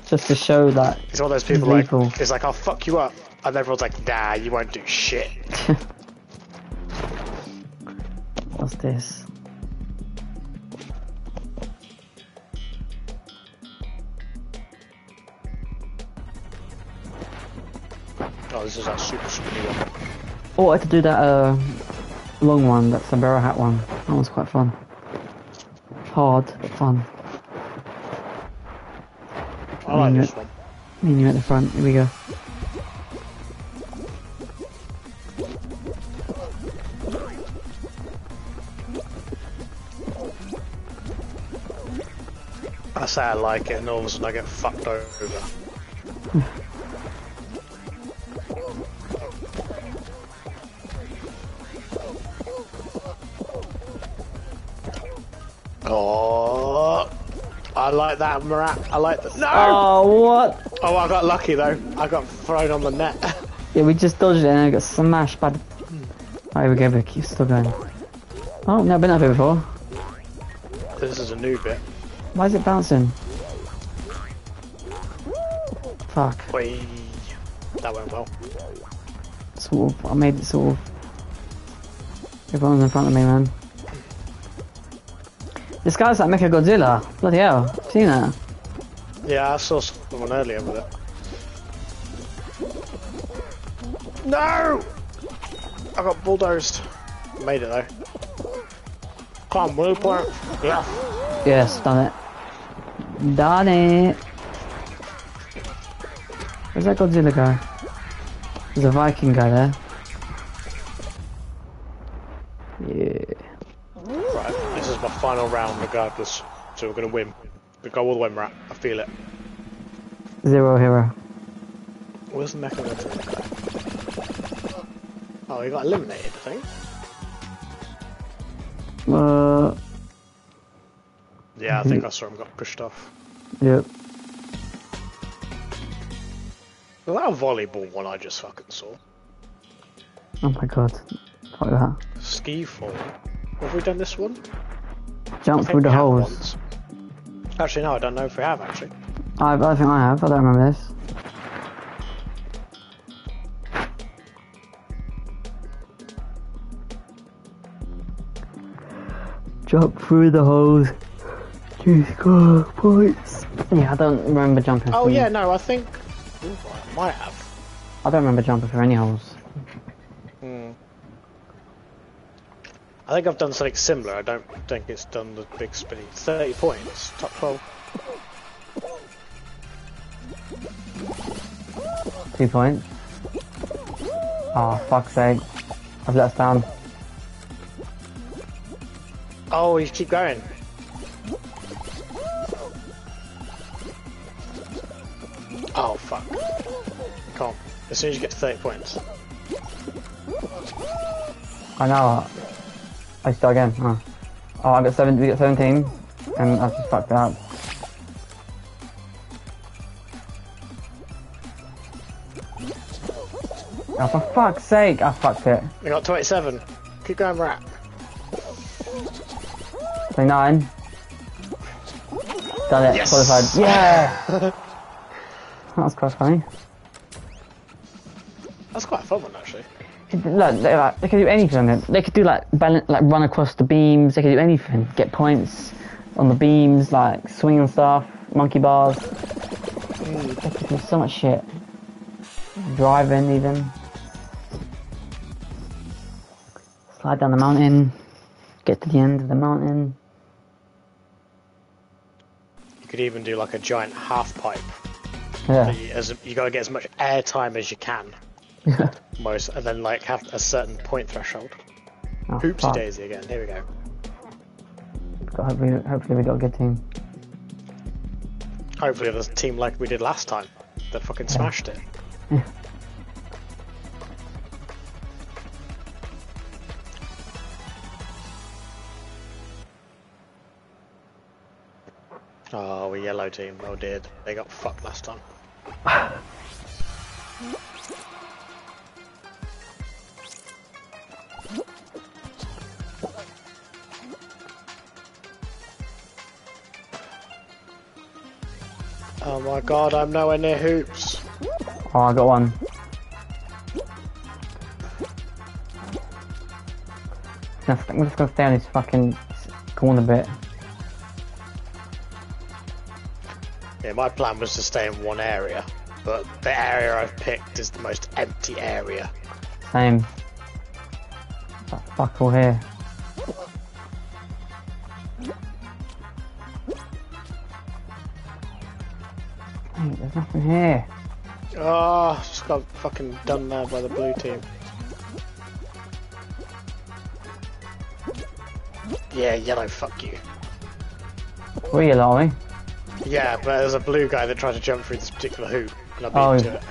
Just to show that. It's of those people like, it's like, I'll fuck you up. And everyone's like, nah, you won't do shit. What's this? Oh, this is that super spinny one. Oh, I had to do that uh, long one, that sombrero hat one. That was quite fun. Hard, but fun. I like this one. Me and you at the front, here we go. I say I like it, and all of a sudden I get fucked over. oh, I like that, Murat. I like that. No! Oh, what? Oh, I got lucky though. I got thrown on the net. Yeah, we just dodged it and I got smashed by the... Oh, here we go, but keep still going. Oh, never been up here before. this is a new bit. Why is it bouncing? Fuck. Whee. That went well. Sort of. I made it sort of. Everyone's in front of me, man. This guy's like Mecha Godzilla. Bloody hell. Seen that? Yeah, I saw someone earlier with it. No! I got bulldozed. Made it though. Come on, blue point. Yeah. Yes, done it. Done it. Where's that Godzilla guy? There's a Viking guy there. Yeah. Is my final round regardless. So we're gonna win. We go all the way, Murat. I feel it. Zero hero. Where's the mechanism? Oh, he got eliminated, I think. Uh, Yeah, I think I saw him got pushed off. yep. Was that a volleyball one I just fucking saw? Oh my god. Fuck that. Ski fall. Have we done this one? Jump through the holes. once. Actually, no, I don't know if we have actually. I, I think I have. I don't remember this. Jump through the holes to score points. Yeah, I don't remember jumping. Oh through. yeah, no, I think Ooh, I might have. I don't remember jumping through any holes. I think I've done something similar. I don't think it's done the big spinny. Thirty points, top twelve. Two points. Oh, fuck's sake. I've let us down. Oh, you keep going. Oh fuck! Come on. As soon as you get to thirty points. I know. I start again. Oh, oh I got seven. We got seventeen, and I've just fucked up. Oh, for fuck's sake! I fucked it. We got twenty-seven. Keep going, rap. Twenty-nine. Done it. Yes! Qualified. Yeah. that was quite funny. Look, they, like, they could do anything on it. They could do like balance, like run across the beams. They could do anything. Get points on the beams, like swing and stuff, monkey bars. They could do so much shit. Driving even. Slide down the mountain. Get to the end of the mountain. You could even do like a giant half pipe. Yeah. You, as you got to get as much air time as you can, most, and then like have a certain point threshold. oh, Oopsie fuck. daisy again. Here we go. Hopefully, hopefully we got a good team. Hopefully, there's a team like we did last time that fucking smashed it. Oh, we yellow team. Oh dear, they got fucked last time. Oh my god, I'm nowhere near hoops. Oh, I got one. Now, I'm just gonna stay on this fucking corner bit. Yeah, my plan was to stay in one area, but the area I've picked is the most empty area. Same. That fuck all here. There's nothing here. Oh, ah, just got fucking done there by the blue team. Yeah, yellow, fuck you. Where are you, Larry? Yeah, but there's a blue guy that tried to jump through this particular hoop, and I beat Oh, him to it.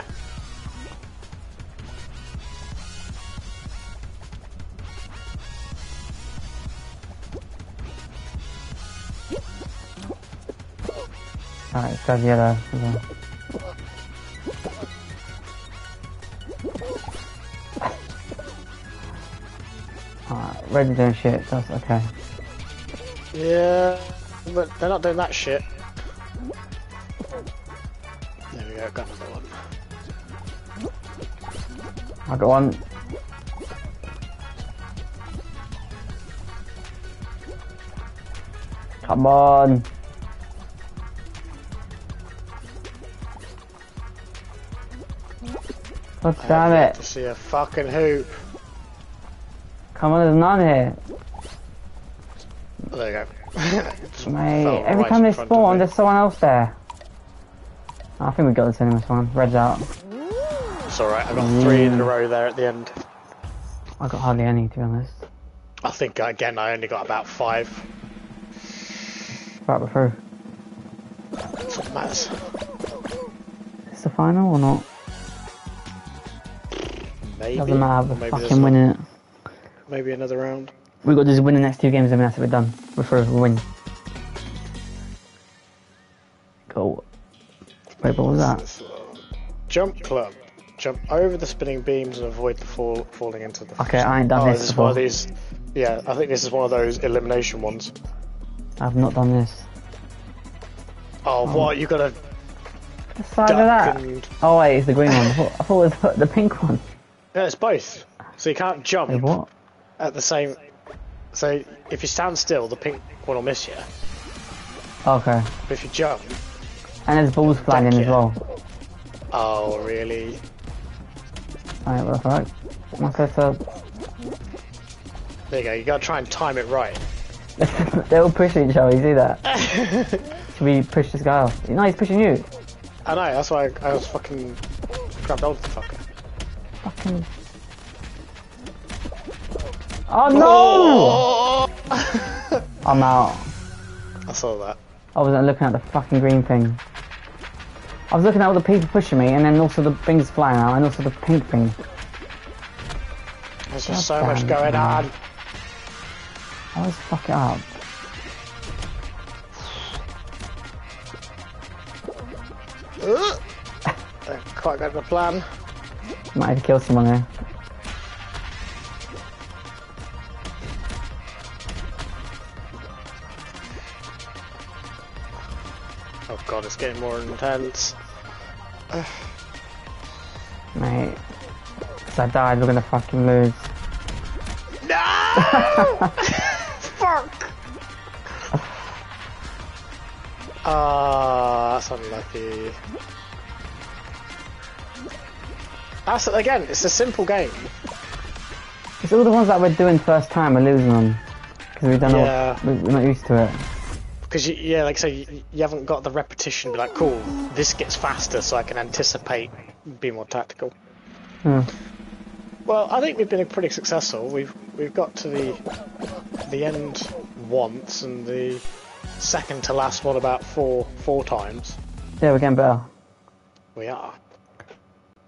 Alright, it's got yellow. as. Alright, red doing shit, that's okay. Yeah, but they're not doing that shit. There we go, got another one. I got one. Come on. Oh, God damn I've yet it. To see a fucking hoop. Come on, there's none here. Oh, there you go. Mate, every right time they spawn, there's someone else there. I think we got this anyway, one. Red's out. It's alright, I've got three in a row there at the end. I got hardly any, to be honest. I think, uh, again, I only got about five. Right, we're through. That's what matters. Is this the final or not? Maybe. Doesn't matter, we're maybe fucking winning it. Maybe another round. We've got to just win the next two games and that's it, we're done. We're through, we win. Go. Wait, what was that? Jump club. Jump over the spinning beams and avoid the fall falling into the. Okay, I ain't done oh, this this is one of these. Yeah, I think this is one of those elimination ones. I've not done this. Oh, oh. what? You gotta The side of that. and. Oh wait, it's the green one. I thought, I thought it was the pink one. Yeah, it's both. So you can't jump Wait, what? at the same. So if you stand still, the pink one will miss you. Okay. But if you jump, And there's balls flying in as well. oh really? Alright, what the fuck? Am I supposed to... There you go. You gotta try and time it right. They're all pushing each other, you see that? Should we push this guy off? No, he's pushing you. I know. That's why I, I was fucking grabbed hold of the fucker. Fucking... Oh, oh. no! Oh! I'm out. I saw that. I wasn't looking at the fucking green thing. I was looking at all the people pushing me, and then also the things flying out, and also the pink thing. There's just God so much going man. on. I always fuck it up. Ugh. Don't quite got the plan. Might have to kill someone here. Oh god, it's getting more intense. Mate. If I died, we're gonna fucking lose. No! Fuck! Ah, that's unlucky. That's again. It's a simple game. It's all the ones that we're doing first time, we're losing them. Because we don't know, Yeah. we- we're not used to it. Because you, yeah, like I say, you, you haven't got the repetition. Be like, cool, this gets faster, so I can anticipate, be more tactical. Hmm. Well, I think we've been pretty successful. We've we've got to the the end once, and the second to last one about four four times. Yeah, we're getting better. We are.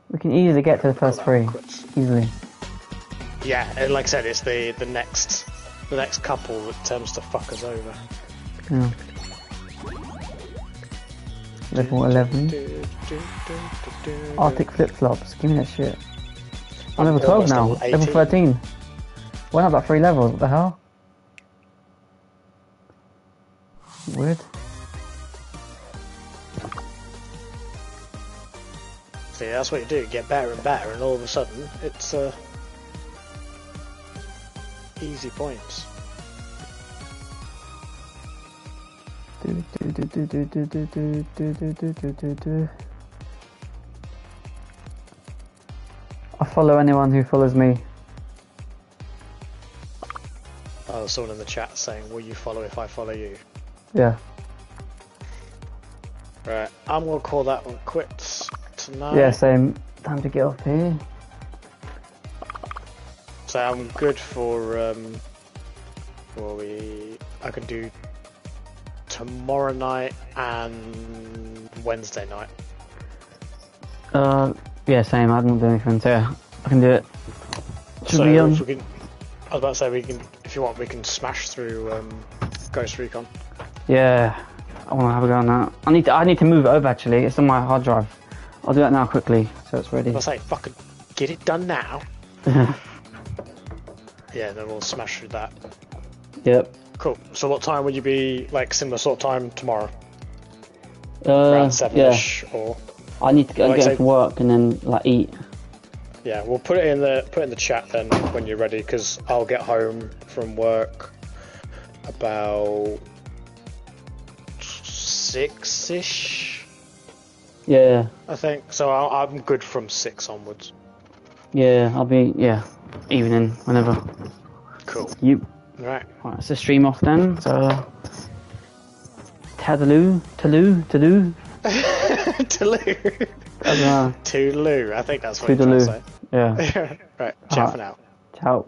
We can easily get to the first three. Easily. Yeah, and like I said, it's the the next the next couple that tends to fuck us over. Yeah. Level 11. Arctic flip flops. Give me that shit. I'm level 12 now. level Level 18. 13. Went up like three levels. What the hell? Weird. That's what you do, you get better and better, and all of a sudden, it's uh, easy points. I follow anyone who follows me. Oh, someone in the chat saying, will you follow if I follow you? Yeah. Right, I'm gonna call that one quits tonight. Yeah, same. Time to get off here. So I'm good for um. Well, we I can do tomorrow night and Wednesday night. Uh, yeah, same. I didn't do anything, so yeah, I can do it. Should so we, um, we can, I was about to say we can, if you want, we can smash through um, Ghost Recon. yeah, I want to have a go on that. I need to, I need to move it over actually. It's on my hard drive. I'll do that now quickly, so it's ready. I'll say, fucking get it done now. Yeah, then we'll smash through that. yep. Cool. So what time would you be like similar sort of time tomorrow? Uh, Around yeah. seven-ish, or I need to go Like get say- from work and then like eat. yeah, we'll put it in the put it in the chat then when you're ready, because I'll get home from work about six ish, Yeah, I think. So I'll, I'm good from six onwards. yeah. I'll be yeah, evening whenever. Cool. You. Right. Alright, it's the stream off then. So. Tadaloo, Taloo, Taloo. Toodaloo. I. Toodaloo. I think that's what you're trying to Toodaloo. Yeah. right. Ciao Alright. for now. Ciao.